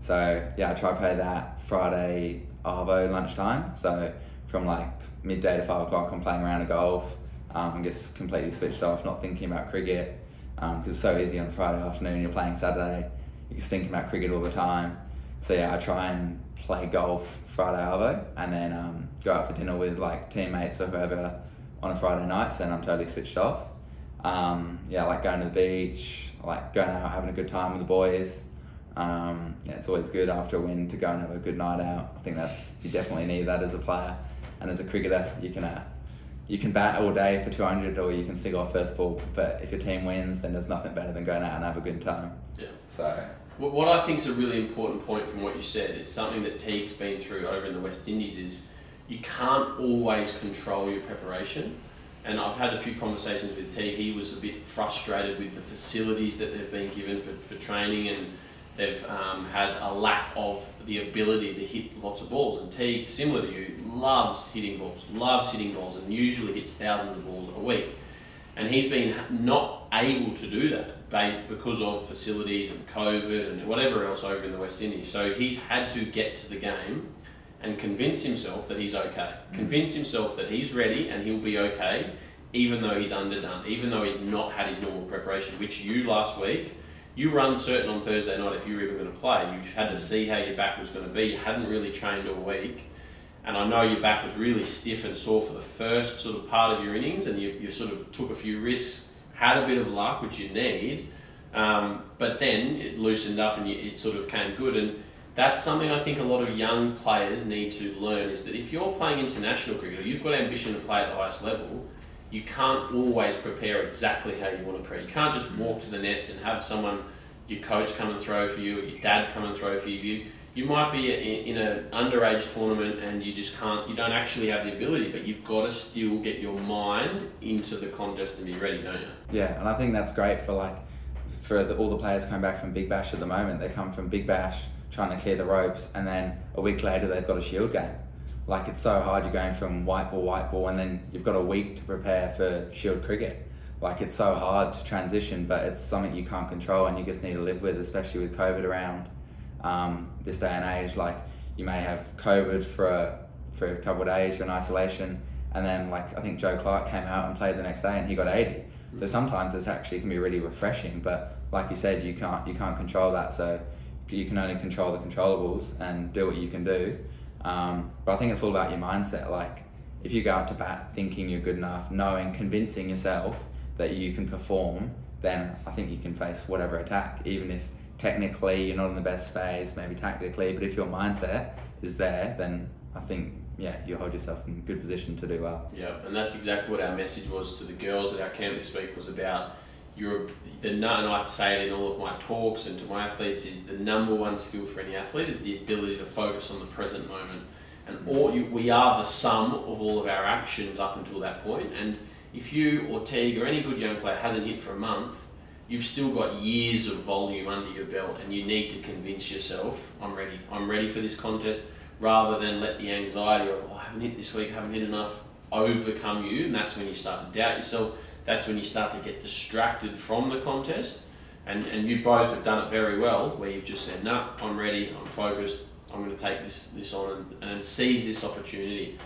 so yeah, I try to play that Friday arvo lunchtime. So from like midday to five o'clock, I'm playing around a golf. Um, I'm just completely switched off, not thinking about cricket because um, it's so easy on Friday afternoon. You're playing Saturday, you're just thinking about cricket all the time. So yeah, I try and play golf Friday arvo, and then um, go out for dinner with like teammates or whoever on a Friday night. So then I'm totally switched off. Um, yeah, like going to the beach, like going out having a good time with the boys. Um, yeah, it's always good after a win to go and have a good night out. I think that's you definitely need that as a player, and as a cricketer, you can uh, you can bat all day for two hundred, or you can stick off first ball. But if your team wins, then there's nothing better than going out and have a good time. Yeah. So what I think is a really important point from what you said, it's something that Teague's been through over in the West Indies, is you can't always control your preparation. And I've had a few conversations with Teague. He was a bit frustrated with the facilities that they've been given for, for training, and they've um, had a lack of the ability to hit lots of balls. And Teague, similar to you, loves hitting balls, loves hitting balls, and usually hits thousands of balls a week. And he's been not able to do that because of facilities and COVID and whatever else over in the West Indies. So he's had to get to the game and convince himself that he's okay. Mm. Convince himself that he's ready and he'll be okay, even though he's underdone, even though he's not had his normal preparation, which you last week, you were uncertain on Thursday night if you were even going to play. You had to see how your back was going to be. You hadn't really trained all week. and I know your back was really stiff and sore for the first sort of part of your innings, and you, you sort of took a few risks, had a bit of luck, which you need, um, but then it loosened up and you, it sort of came good. And that's something I think a lot of young players need to learn is that if you're playing international cricket or you've got ambition to play at the highest level, you can't always prepare exactly how you want to prepare. You can't just walk to the nets and have someone, your coach come and throw for you, or your dad come and throw for you. You, you might be in, in an underage tournament and you just can't, you don't actually have the ability, but you've got to still get your mind into the contest and be ready, don't you? Yeah, and I think that's great for like for the, all the players coming back from Big Bash at the moment. They come from Big Bash trying to clear the ropes, and then a week later they've got a shield game. Like it's so hard. You're going from white ball, white ball, and then you've got a week to prepare for shield cricket. Like it's so hard to transition, but it's something you can't control, and you just need to live with, especially with COVID around um, this day and age. Like you may have COVID for a, for a couple of days, you're in isolation, and then like I think Joe Clarke came out and played the next day, and he got 80. So sometimes it's actually can be really refreshing, but like you said, you can't you can't control that. So you can only control the controllables and do what you can do. Um, but I think it's all about your mindset. Like if you go out to bat thinking you're good enough, knowing, convincing yourself that you can perform, then I think you can face whatever attack, even if technically you're not in the best space, maybe tactically, but if your mindset is there, then I think yeah, you hold yourself in a good position to do well. Yeah, and that's exactly what our message was to the girls at our camp this week was about you're the and I say it in all of my talks and to my athletes is the number one skill for any athlete is the ability to focus on the present moment and all you, we are the sum of all of our actions up until that point and if you or Teague or any good young player hasn't hit for a month you've still got years of volume under your belt and you need to convince yourself I'm ready. I'm ready for this contest rather than let the anxiety of oh, I haven't hit this week I haven't hit enough overcome you. And that's when you start to doubt yourself. That's when you start to get distracted from the contest. And, and you both have done it very well, where you've just said, no, nah, I'm ready, I'm focused, I'm going to take this, this on and, and seize this opportunity.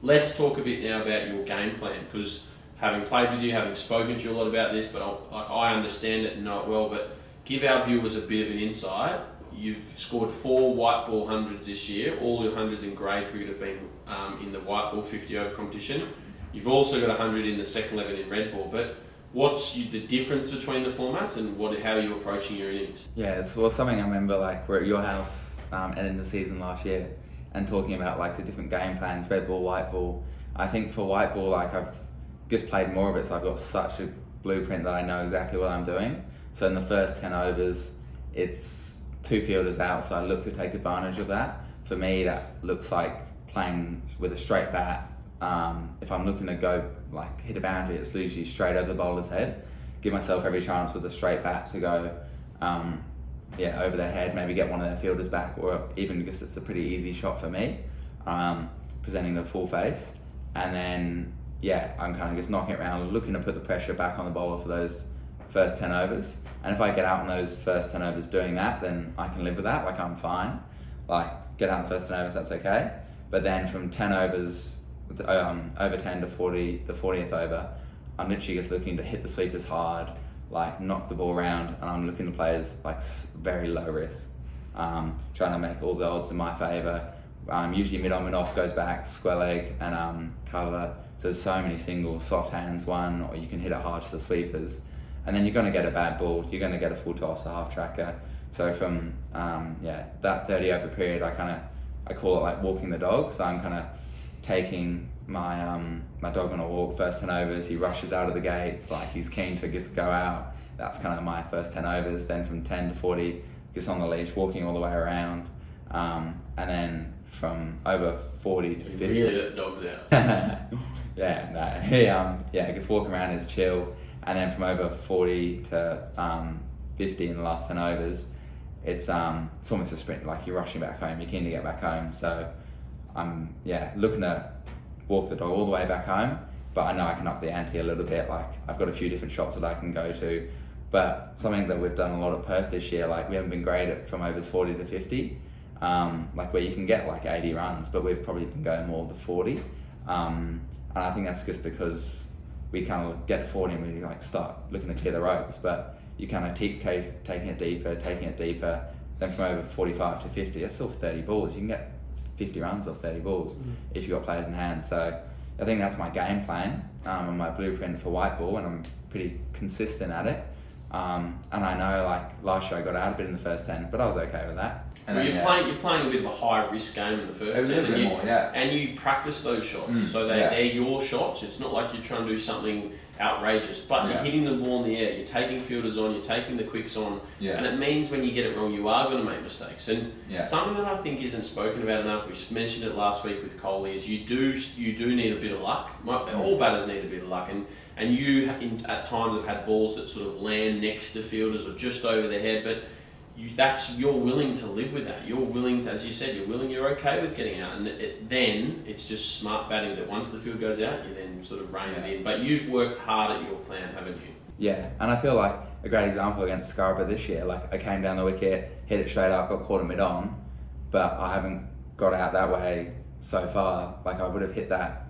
Let's talk a bit now about your game plan, because having played with you, having spoken to you a lot about this, but I, like I understand it and know it well, but give our viewers a bit of an insight. You've scored four white ball hundreds this year. All your hundreds in grade cricket have been um, in the white ball 50 over competition. You've also got 100 in the second 11 in red ball, but what's you, the difference between the formats and what how are you approaching your innings? Yeah, it's well, something I remember like we're at your house um, in the season last year and talking about like the different game plans, red ball, white ball. I think for white ball, like I've just played more of it, so I've got such a blueprint that I know exactly what I'm doing. So in the first 10 overs, it's two fielders out, so I look to take advantage of that. For me, that looks like playing with a straight bat um, if I'm looking to go like hit a boundary, it's usually straight over the bowler's head. Give myself every chance with a straight bat to go, um, yeah, over their head. Maybe get one of their fielders back, or even because it's a pretty easy shot for me, um, presenting the full face. And then yeah, I'm kind of just knocking it around, looking to put the pressure back on the bowler for those first 10 overs. And if I get out in those first 10 overs doing that, then I can live with that. Like I'm fine. Like get out in the first 10 overs, that's okay. But then from 10 overs um, over 10 to 40, the 40th over, I'm literally just looking to hit the sweepers hard, like knock the ball around, and I'm looking to play as like very low risk, um, trying to make all the odds in my favour. Um, usually mid on, mid off goes back, square leg, and um, cover. So there's so many singles, soft hands one, or you can hit it hard for the sweepers. And then you're going to get a bad ball, you're going to get a full toss, a half tracker. So from um, yeah that 30 over period, I kind of I call it like walking the dog. So I'm kind of taking my um, my dog on a walk first 10 overs he rushes out of the gates like he's keen to just go out that's kind of my first 10 overs then from 10 to 40 just on the leash walking all the way around um, and then from over 40 to 50 really dogs out <laughs> yeah no. <laughs> He um yeah just walking around is chill. And then from over 40 to um, 50 in the last 10 overs it's um it's almost a sprint. Like you're rushing back home. You're keen to get back home. So I'm yeah looking to walk the dog all the way back home, but I know I can up the ante a little bit. Like I've got a few different shots that I can go to, but something that we've done a lot at Perth this year, like we haven't been great at from overs forty to fifty, um, like where you can get like eighty runs, but we've probably been going more to forty, um, and I think that's just because we kind of get forty and we like start looking to clear the ropes, but you kind of keep taking it deeper, taking it deeper. Then from over 45 to 50, it's still 30 balls. You can get 50 runs or 30 balls if you've got players in hand. So I think that's my game plan um, and my blueprint for white ball, and I'm pretty consistent at it. Um, and I know, like last year, I got out a bit in the first ten, but I was okay with that. And Well, then, you're yeah, playing you're playing a bit of a high risk game in the first ten, and you, more, yeah. and you practice those shots, Mm, so they, yeah. they're your shots. It's not like you're trying to do something outrageous, but you're hitting the ball in the air. You're taking fielders on, you're taking the quicks on, and it means when you get it wrong, you are going to make mistakes. And yeah, something that I think isn't spoken about enough. We mentioned it last week with Coley. Is you do you do need a bit of luck. All batters need a bit of luck, and and you in, at times have had balls that sort of land next to fielders or just over their head, but. You, that's you're willing to live with that. You're willing to, as you said, you're willing. You're okay with getting out, and it, then it's just smart batting. That once the field goes out, you then sort of rein it in. But you've worked hard at your plan, haven't you? yeah. And I feel like a great example against Scarborough this year. Like I came down the wicket, hit it straight up, got caught a mid on, but I haven't got out that way so far. Like I would have hit that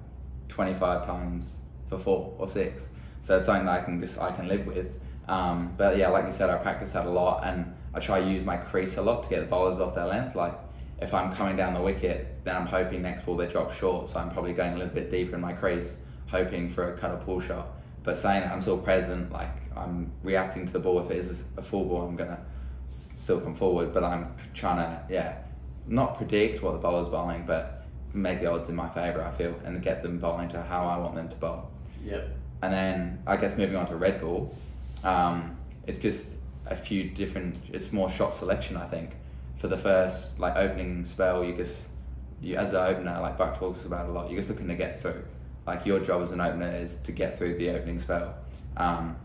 25 times for four or six. So it's something that I can just I can live with. Um, but yeah, like you said, I practice that a lot, and I try to use my crease a lot to get the bowlers off their length. Like if I'm coming down the wicket, then I'm hoping next ball they drop short, so I'm probably going a little bit deeper in my crease, hoping for a cut or pull shot. But saying that I'm still present, like I'm reacting to the ball. If it is a full ball, I'm gonna still come forward. But I'm trying to yeah, not predict what the bowler's bowling, but make the odds in my favour. I feel and get them bowling to how I want them to bowl. Yep. And then I guess moving on to red ball, um, it's just a few different. It's more shot selection, I think. For the first like opening spell, you just you as an opener, like Buck talks about a lot. You're just looking to get through. Like your job as an opener is to get through the opening spell, um,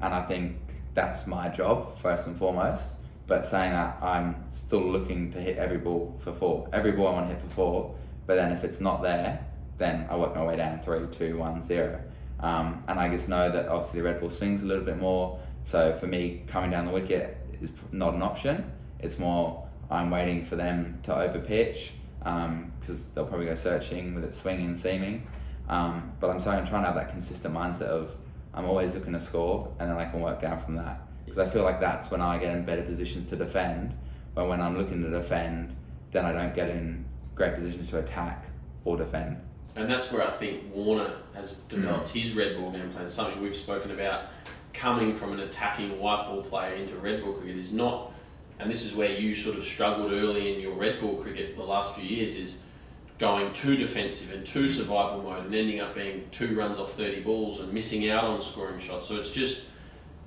and I think that's my job first and foremost. But saying that, I'm still looking to hit every ball for four. Every ball I want to hit for four. But then if it's not there, then I work my way down three, two, one, zero. Um, and I just know that obviously the red ball swings a little bit more. So for me, coming down the wicket is not an option. It's more I'm waiting for them to over pitch because they'll probably go searching with it swinging and seaming. Um, but I'm saying I'm trying to have that consistent mindset of I'm always looking to score and then I can work down from that. Because I feel like that's when I get in better positions to defend. But when I'm looking to defend, then I don't get in great positions to attack or defend. And that's where I think Warner has developed mm. his red ball game plan. Something we've spoken about coming from an attacking white ball player into red ball cricket is not, and this is where you sort of struggled early in your red ball cricket the last few years, is going too defensive and too survival mode and ending up being two runs off 30 balls and missing out on scoring shots. So it's just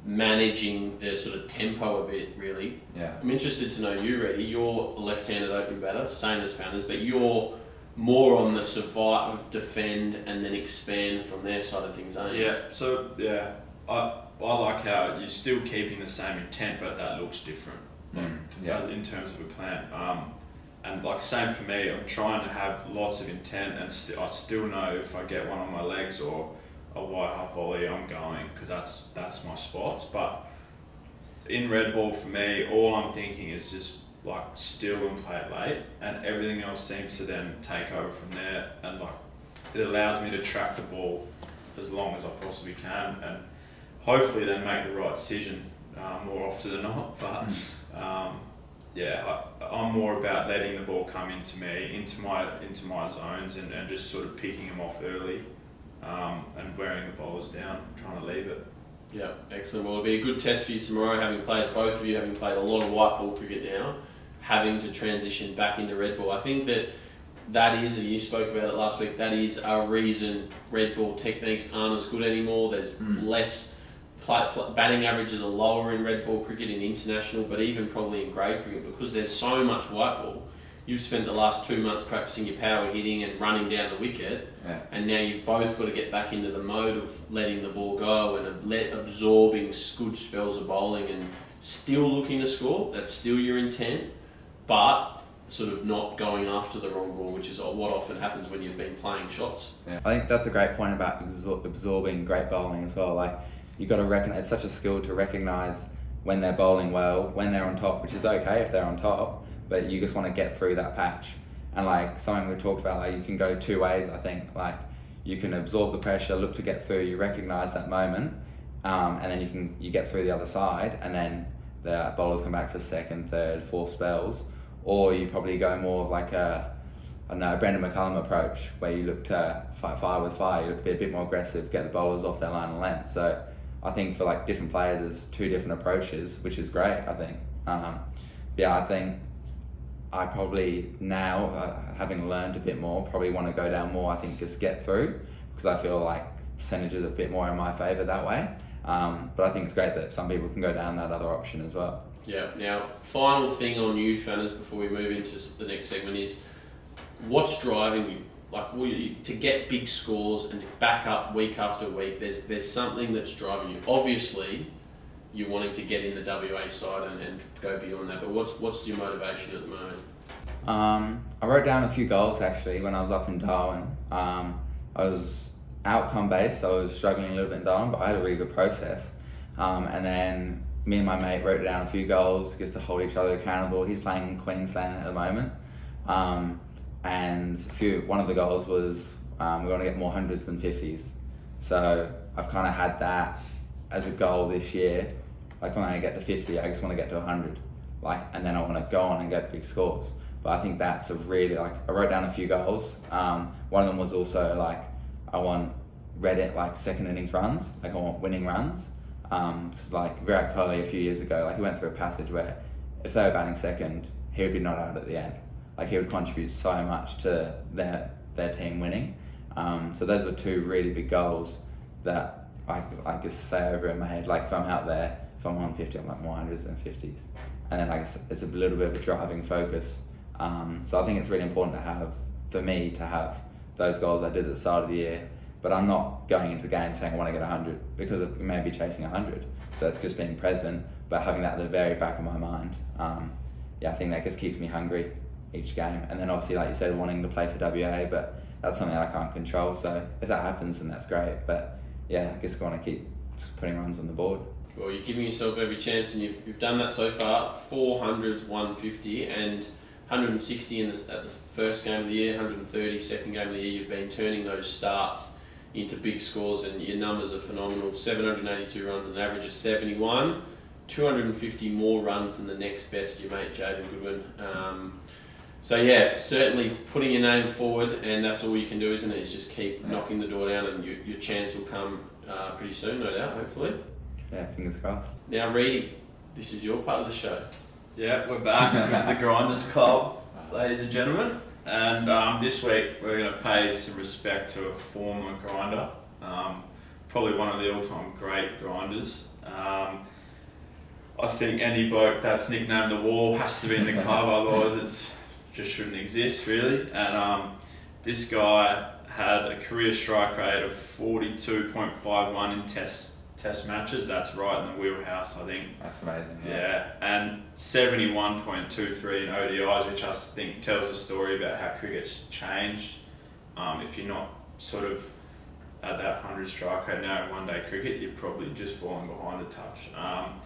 managing the sort of tempo a bit, really. Yeah. I'm interested to know you, Reedy. You're a left-handed opening batter, same as Fanners, but you're more on the survive, defend, and then expand from their side of things, aren't you? Yeah, so yeah, I I like how you're still keeping the same intent, but that looks different. Like Mm, yeah. in terms of a plan. Um, and like same for me, I'm trying to have lots of intent, and st- I still know if I get one on my legs or a wide half volley, I'm going because that's that's my spots. But in red ball for me, all I'm thinking is just like still and play it late, and everything else seems to then take over from there, and like it allows me to track the ball as long as I possibly can, and hopefully then make the right decision uh, more often than not. <laughs> But um, yeah, I, I'm more about letting the ball come into me, into my into my zones, and, and just sort of picking them off early, um, and wearing the bowlers down, trying to leave it. Yeah, excellent. Well, it'll be a good test for you tomorrow, having played, both of you having played a lot of white ball cricket now, having to transition back into red ball. I think that that is, and you spoke about it last week, that is a reason red ball techniques aren't as good anymore. There's Mm. less, play, pl- batting averages are lower in red ball cricket in international, but even probably in grade cricket because there's so much white ball. You've spent the last two months practicing your power hitting and running down the wicket Yeah. and now you've both got to get back into the mode of letting the ball go and let absorbing good spells of bowling and still looking to score. That's still your intent, but sort of not going after the wrong ball, which is what often happens when you've been playing shots. Yeah. I think that's a great point about absor- absorbing great bowling as well. Like you've got to recognize it's such a skill to recognize when they're bowling well, when they're on top, which is okay if they're on top, but you just want to get through that patch. And like something we talked about, like you can go two ways. I think like you can absorb the pressure, look to get through. You recognize that moment, um, and then you can you get through the other side, and then the bowlers come back for second, third, fourth spells, or you probably go more like a I know, a Brendan McCullum approach where you look to fight fire with fire, you look to be a bit more aggressive, get the bowlers off their line and length. So I think for like different players, there's two different approaches, which is great. I think. Um, yeah, I think I probably now, uh, having learned a bit more, probably want to go down more. I think just get through because I feel like percentages are a bit more in my favour that way. Um, but I think it's great that some people can go down that other option as well. Yeah. Now, final thing on you, Fanners, before we move into the next segment is what's driving you? Like, you, to get big scores and to back up week after week, there's there's something that's driving you. Obviously, you're wanting to get in the WA side and, and go beyond that. But what's what's your motivation at the moment? Um, I wrote down a few goals actually when I was up in Darwin. Um, I was outcome based. I was struggling a little bit in Darwin, but I had a really good process. Um, and then me and my mate wrote down a few goals just to hold each other accountable. He's playing in Queensland at the moment. Um, and few, one of the goals was um, we want to get more hundreds than 50s. So I've kind of had that as a goal this year. Like when I get to 50, I just want to get to 100. Like, and then I want to go on and get big scores. But I think that's a really like I wrote down a few goals. Um, one of them was also like I want red ink like second innings runs. Like I want winning runs. Um, cause like Virat Kohli a few years ago, like he went through a passage where if they were batting second, he would be not out at the end. Like he would contribute so much to their their team winning. Um, so those were two really big goals that I I just say over in my head. Like if I'm out there, if I'm on fifty, I'm like more hundreds and fifties, and then I guess it's a little bit of a driving focus um, so I think it's really important to have, for me, to have those goals I did at the start of the year. But I'm not going into the game saying I want to get 100 because we may be chasing 100. So it's just being present, but having that at the very back of my mind. Um, yeah, I think that just keeps me hungry each game. And then obviously, like you said, wanting to play for WA, but that's something I can't control. So if that happens, then that's great. But yeah, I just want to keep putting runs on the board. Well, you're giving yourself every chance, and you've, you've done that so far 400, 150, and 160 in the, at the first game of the year, 130 second game of the year. You've been turning those starts into big scores, and your numbers are phenomenal. 782 runs and an average of 71. 250 more runs than the next best, your mate Jayden Goodwin. Um, so yeah, certainly putting your name forward, and that's all you can do, isn't it? Is just keep yeah. knocking the door down, and your, your chance will come uh, pretty soon, no doubt. Hopefully. Yeah, fingers crossed. Now, Reedy, this is your part of the show. Yeah, we're back with the Grinders Club, ladies and gentlemen. And um, this week we're going to pay some respect to a former grinder, um, probably one of the all-time great grinders. Um, I think any bloke that's nicknamed the Wall has to be in the club, <laughs> otherwise it just shouldn't exist really. And um, this guy had a career strike rate of 42.51 in tests test matches, that's right in the wheelhouse, I think. That's amazing. Yeah, yeah. and 71.23 in ODIs, which I think tells a story about how cricket's changed. Um, if you're not sort of at that 100 strike rate now in one day cricket, you're probably just falling behind a touch. Um,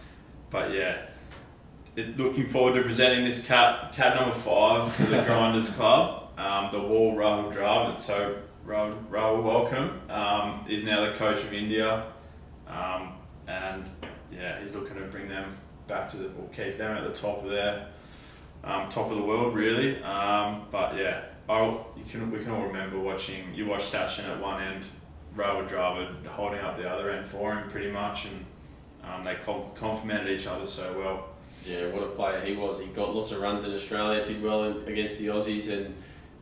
but yeah, it, looking forward to presenting this cat, cat number five for the <laughs> Grinders Club. Um, the Wall Rahul Dravid. So Rahul, Rahul welcome. Um, is now the coach of India. Um, and yeah, he's looking to bring them back to the, or keep them at the top of their, um, top of the world really. Um, but yeah, I'll, you can, we can all remember watching, you watch Sachin at one end, Rahul Dravid holding up the other end for him pretty much, and um, they complemented each other so well. Yeah, what a player he was. He got lots of runs in Australia, did well against the Aussies, and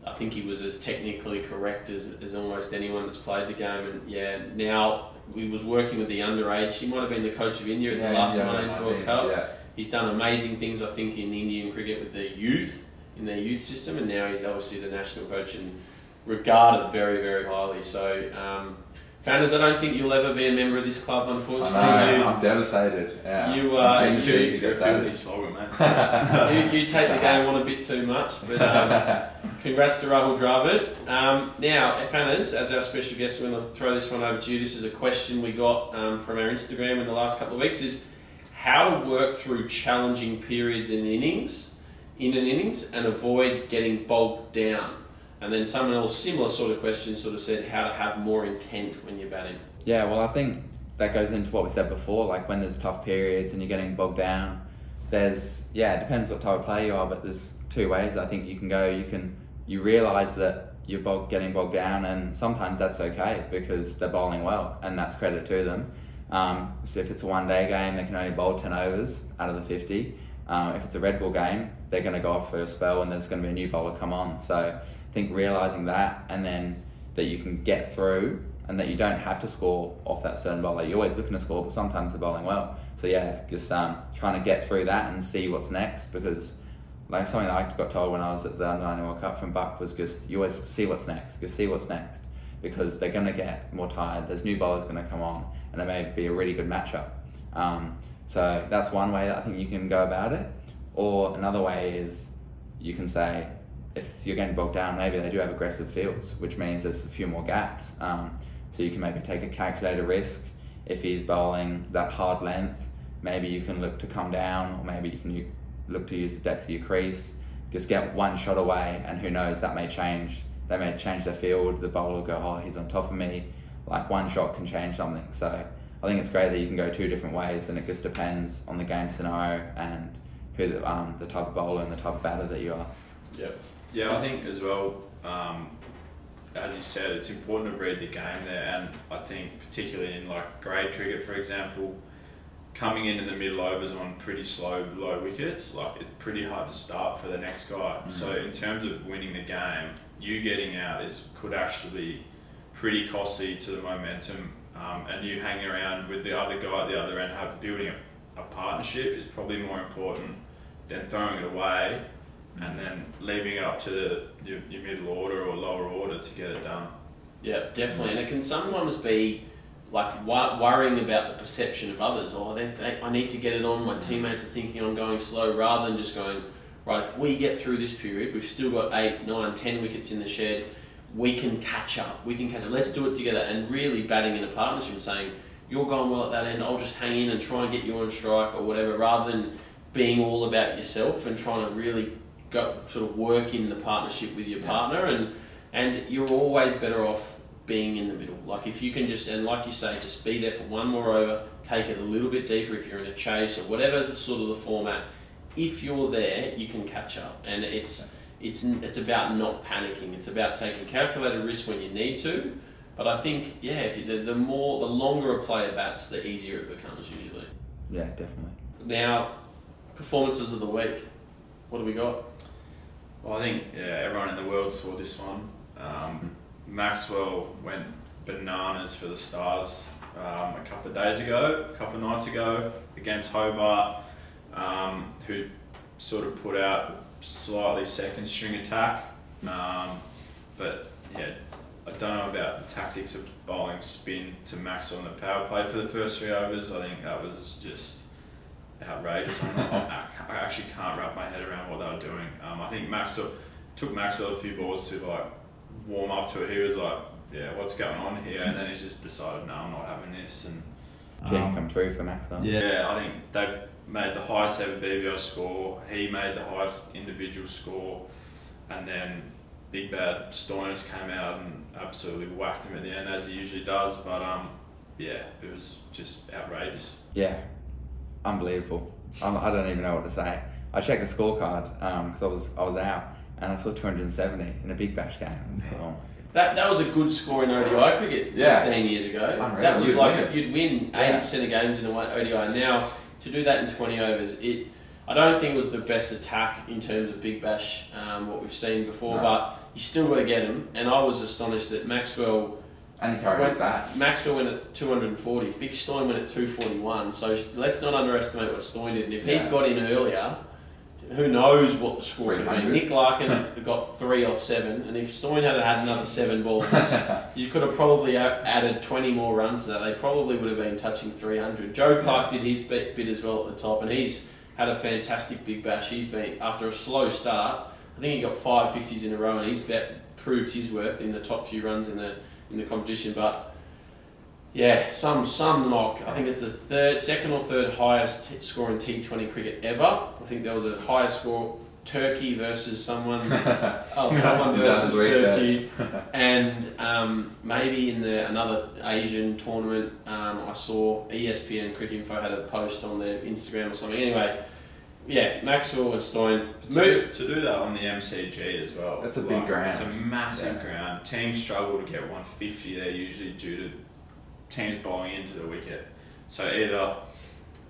I think he was as technically correct as, as almost anyone that's played the game. And yeah, now we was working with the underage. He might have been the coach of India at yeah, the last Women's World Cup. Yeah. He's done amazing things, I think, in Indian cricket with the youth in their youth system, and now he's obviously the national coach and regarded very, very highly. So. Um, Fanners, I don't think you'll ever be a member of this club, unfortunately. I know, I'm devastated. Yeah. You, uh, you, you, <laughs> you, you, take the game on a bit too much, but um, <laughs> congrats to Rahul Dravid. Um, now, Fanners, as our special guest, we're going to throw this one over to you. This is a question we got um, from our Instagram in the last couple of weeks: is how to work through challenging periods in innings, in an innings, and avoid getting bogged down. And then someone else, similar sort of question, sort of said how to have more intent when you're batting. Yeah, well, I think that goes into what we said before. Like when there's tough periods and you're getting bogged down, there's yeah, it depends what type of player you are, but there's two ways I think you can go. You can you realise that you're bog- getting bogged down, and sometimes that's okay because they're bowling well, and that's credit to them. Um, so if it's a one day game, they can only bowl 10 overs out of the 50. Um, if it's a red ball game, they're going to go off for a spell and there's going to be a new bowler come on. So I think realising that and then that you can get through and that you don't have to score off that certain bowler. You're always looking to score, but sometimes they're bowling well. So yeah, just um, trying to get through that and see what's next because like something I got told when I was at the Under 19 World Cup from Buck was just you always see what's next, just see what's next because they're going to get more tired. There's new bowlers going to come on, and it may be a really good matchup. Um, so that's one way that I think you can go about it. Or another way is you can say if you're getting bogged down, maybe they do have aggressive fields, which means there's a few more gaps. Um, so you can maybe take a calculated risk. If he's bowling that hard length, maybe you can look to come down, or maybe you can look to use the depth of your crease. Just get one shot away, and who knows, that may change. They may change their field. The bowler will go, oh, he's on top of me. Like one shot can change something. So I think it's great that you can go two different ways, and it just depends on the game scenario and who the, um, the type of bowler and the type of batter that you are. Yeah, yeah. I think as well. Um, as you said, it's important to read the game there, and I think particularly in like grade cricket, for example, coming in in the middle overs on pretty slow low wickets, like it's pretty hard to start for the next guy. Mm-hmm. So in terms of winning the game, you getting out is could actually be pretty costly to the momentum, um, and you hanging around with the other guy at the other end, have building a, a partnership is probably more important than throwing it away and then leaving it up to your, your middle order or lower order to get it done. Yeah, definitely, and it can sometimes be like worrying about the perception of others. Or oh, they, I need to get it on. My mm. teammates are thinking I'm going slow, rather than just going right. If we get through this period, we've still got eight, nine, ten wickets in the shed. We can catch up. We can catch up. Let's do it together. And really batting in a partnership and saying you're going well at that end. I'll just hang in and try and get you on strike or whatever, rather than being all about yourself and trying to really go sort of work in the partnership with your partner and and you're always better off being in the middle. Like if you can just and like you say, just be there for one more over, take it a little bit deeper if you're in a chase or whatever the sort of the format. If you're there, you can catch up, and it's it's it's about not panicking. It's about taking calculated risks when you need to. But I think yeah, if you, the, the more the longer a player bats, the easier it becomes usually. Yeah, definitely. Now, performances of the week. What do we got? Well, I think yeah, everyone in the world saw this one. Um, Maxwell went bananas for the Stars um, a couple of days ago, a couple of nights ago against Hobart, um, who sort of put out slightly second string attack. Um, but yeah, I don't know about the tactics of bowling spin to Maxwell on the power play for the first three overs. I think that was just outrageous. I, I actually can't wrap my head around what they were doing. Um, I think Maxwell took Maxwell a few balls to like warm up to it. He was like, "Yeah, what's going on here?" And then he just decided, "No, I'm not having this." And um, come through for Maxwell. Yeah, I think they made the highest ever BBL score. He made the highest individual score, and then Big Bad Stoinis came out and absolutely whacked him at the end as he usually does. But um, yeah, it was just outrageous. Yeah, unbelievable. I'm, I do not even know what to say. I checked the scorecard because um, I was I was out and I saw 270 in a Big Bash game. So, that, that was a good score in ODI cricket yeah. 15 years ago. Unreal. That was you'd like win. you'd win 80% yeah. of games in a ODI. Now to do that in 20 overs, it I don't think it was the best attack in terms of Big Bash um, what we've seen before, no. but you still got to get them. And I was astonished that Maxwell and he carried his back. Maxwell went at 240. Big Stein went at 241. So let's not underestimate what Stein did. And if yeah. he got in earlier, who knows what the score would be. Nick Larkin <laughs> got three off seven, and if Stein had had another seven balls, <laughs> you could have probably added 20 more runs to that. They probably would have been touching 300. Joe Clarke did his bit, bit as well at the top, and he's had a fantastic big bash. He's been, after a slow start, I think he got five 50s in a row, and he's bet, proved his worth in the top few runs in the in the competition. But yeah, some some knock. I think it's the third, second or third highest t- score in T20 cricket ever. I think there was a higher score Turkey versus someone, <laughs> oh, someone versus Turkey, <laughs> and um, maybe in the another Asian tournament, um, I saw ESPN Cricket Info had a post on their Instagram or something. Anyway, yeah, Maxwell and Stein. To, to do that on the MCG as well. That's a big ground. It's a massive Yeah. ground. Teams struggle to get 150 there usually due to teams bowling into the wicket. So either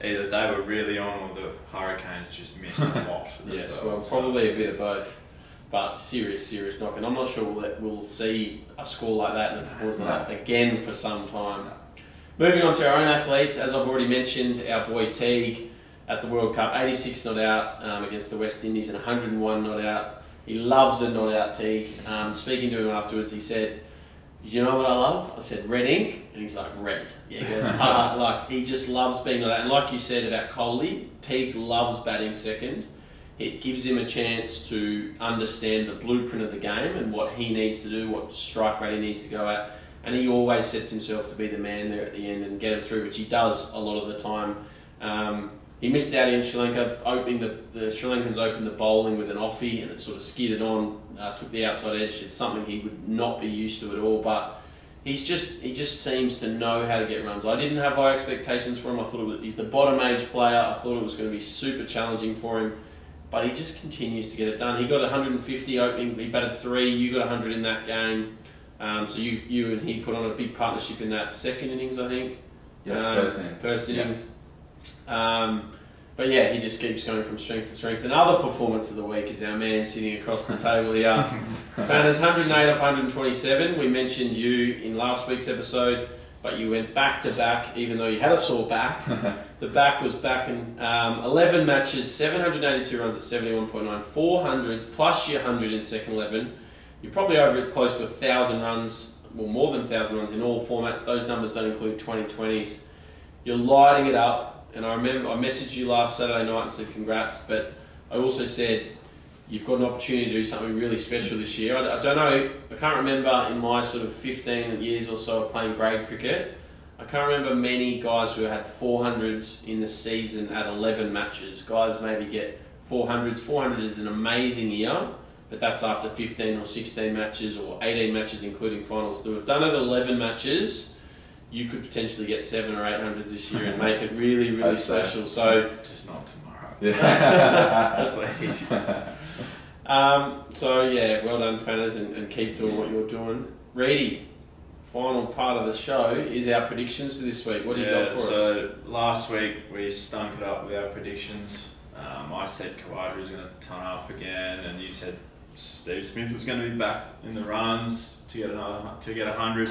either they were really on or the Hurricanes just missed a <laughs> lot. as Yes, well. well, So- probably a bit of both. But serious, serious knock. And I'm not sure we'll, we'll see a score like that and a performance like that again for some time. Moving on to our own athletes, as I've already mentioned, our boy Teague at the World Cup, 86 not out um, against the West Indies and 101 not out. He loves a not out Teague. Um, speaking to him afterwards, he said, "Did you know what I love?" I said, "Red ink," and he's like, "Red." Yeah, he goes, "Ah," <laughs> like he just loves being not out. And like you said about Coley, Teague loves batting second. It gives him a chance to understand the blueprint of the game and what he needs to do, what strike rate he needs to go at. And he always sets himself to be the man there at the end and get him through, which he does a lot of the time. Um, he missed out in Sri Lanka, opening the, the Sri Lankans opened the bowling with an offie and it sort of skidded on, uh, took the outside edge. It's something he would not be used to at all, but he's just he just seems to know how to get runs. I didn't have high expectations for him. I thought it was, he's the bottom age player. I thought it was going to be super challenging for him, but he just continues to get it done. He got 150 opening. He batted three. You got 100 in that game. Um, so you you and he put on a big partnership in that second innings, I think. Yeah, Um, first inning. First Yeah. Um, but yeah, he just keeps going from strength to strength. Another performance of the week is our man sitting across the table here. <laughs> Fanners 108 off 127. We mentioned you in last week's episode, but you went back to back, even though you had a sore back. <laughs> the back was back in um, 11 matches, 782 runs at 71.9, 400 plus your 100 in second 11. You're probably over close to a thousand runs, well, more than thousand runs in all formats. Those numbers don't include 2020s. You're lighting it up. And I remember I messaged you last Saturday night and said congrats, but I also said you've got an opportunity to do something really special this year. I, I don't know, I can't remember in my sort of 15 years or so of playing grade cricket, I can't remember many guys who had 400s in the season at 11 matches. Guys maybe get 400s. 400 is an amazing year, but that's after 15 or 16 matches or 18 matches, including finals. To have done it 11 matches, you could potentially get seven or 800s this year and <laughs> make it really, really Hope special. So, Just not tomorrow. <laughs> Yeah. Please. Um, so yeah, well done, fanners, and, and keep doing what you're doing. Reedy, final part of the show is our predictions for this week. What do you got for us? so last week we stunk it up with our predictions. Um, I said Khawaja was going to turn up again, and you said Steve Smith was going to be back in the runs to get another to get a hundred.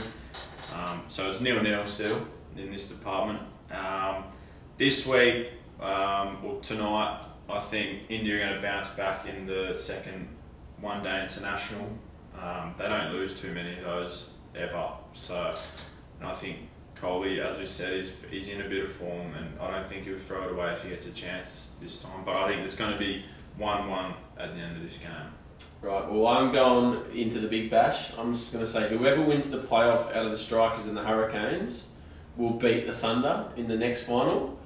Um, so it's nil nil still in this department. Um, this week, um, or tonight, I think India are going to bounce back in the second one day international. Um, they don't lose too many of those ever. So, and I think Coley, as we said, is he's in a bit of form, and I don't think he'll throw it away if he gets a chance this time. But I think there's going to be one-one at the end of this game. Right, well, I'm going into the Big Bash. I'm just going to say whoever wins the playoff out of the Strikers and the Hurricanes will beat the Thunder in the next final.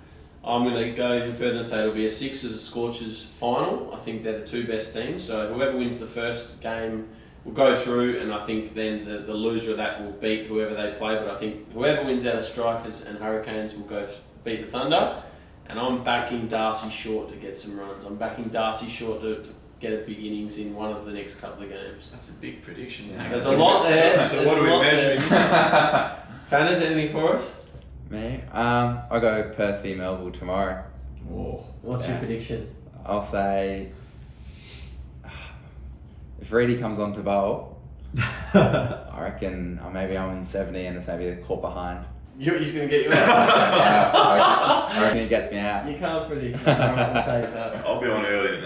I'm going to go even further and say it'll be a Sixers and Scorchers final. I think they're the two best teams. So whoever wins the first game will go through, and I think then the, the loser of that will beat whoever they play. But I think whoever wins out of Strikers and Hurricanes will go beat the Thunder. And I'm backing Darcy Short to get some runs. I'm backing Darcy Short to, to get a big innings in one of the next couple of games. That's a big prediction. Yeah. There's a lot there. So, There's what are we lot measuring? <laughs> <laughs> Fanners, anything for us? Me? Um, I'll go Perth v Melville tomorrow. What's your prediction? I'll say <sighs> if Reedy comes on to bowl, <laughs> I reckon uh, maybe I'm in 70 and it's maybe a caught behind. You, he's going to get you out. Yeah, I, reckon, I reckon he gets me out. you can't predict. Alright, we'll take that. I'll be on earlier than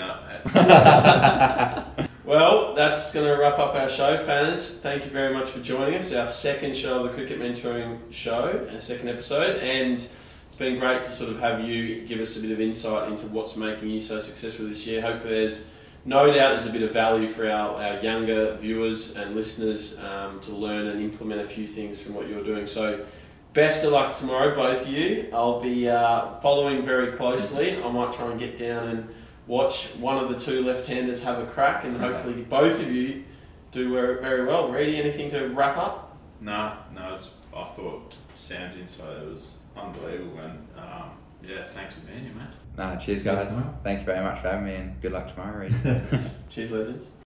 that. mate. <laughs> Well, that's going to wrap up our show, fans. Thank you very much for joining us. Our second show of the Cricket Mentoring Show, our second episode, and it's been great to sort of have you give us a bit of insight into what's making you so successful this year. Hopefully, there's no doubt there's a bit of value for our, our younger viewers and listeners um, to learn and implement a few things from what you're doing. So, best of luck tomorrow, both of you. I'll be uh, following very closely. I might try and get down and watch one of the two left-handers have a crack, and hopefully both of you do very well. Reedy, anything to wrap up? No, no, it's, I thought Sam's insight was unbelievable, and um, yeah, thanks for being here, mate. Nah, cheers, See guys. tomorrow. Thank you very much for having me, and good luck tomorrow, Reed. <laughs> Cheers, legends.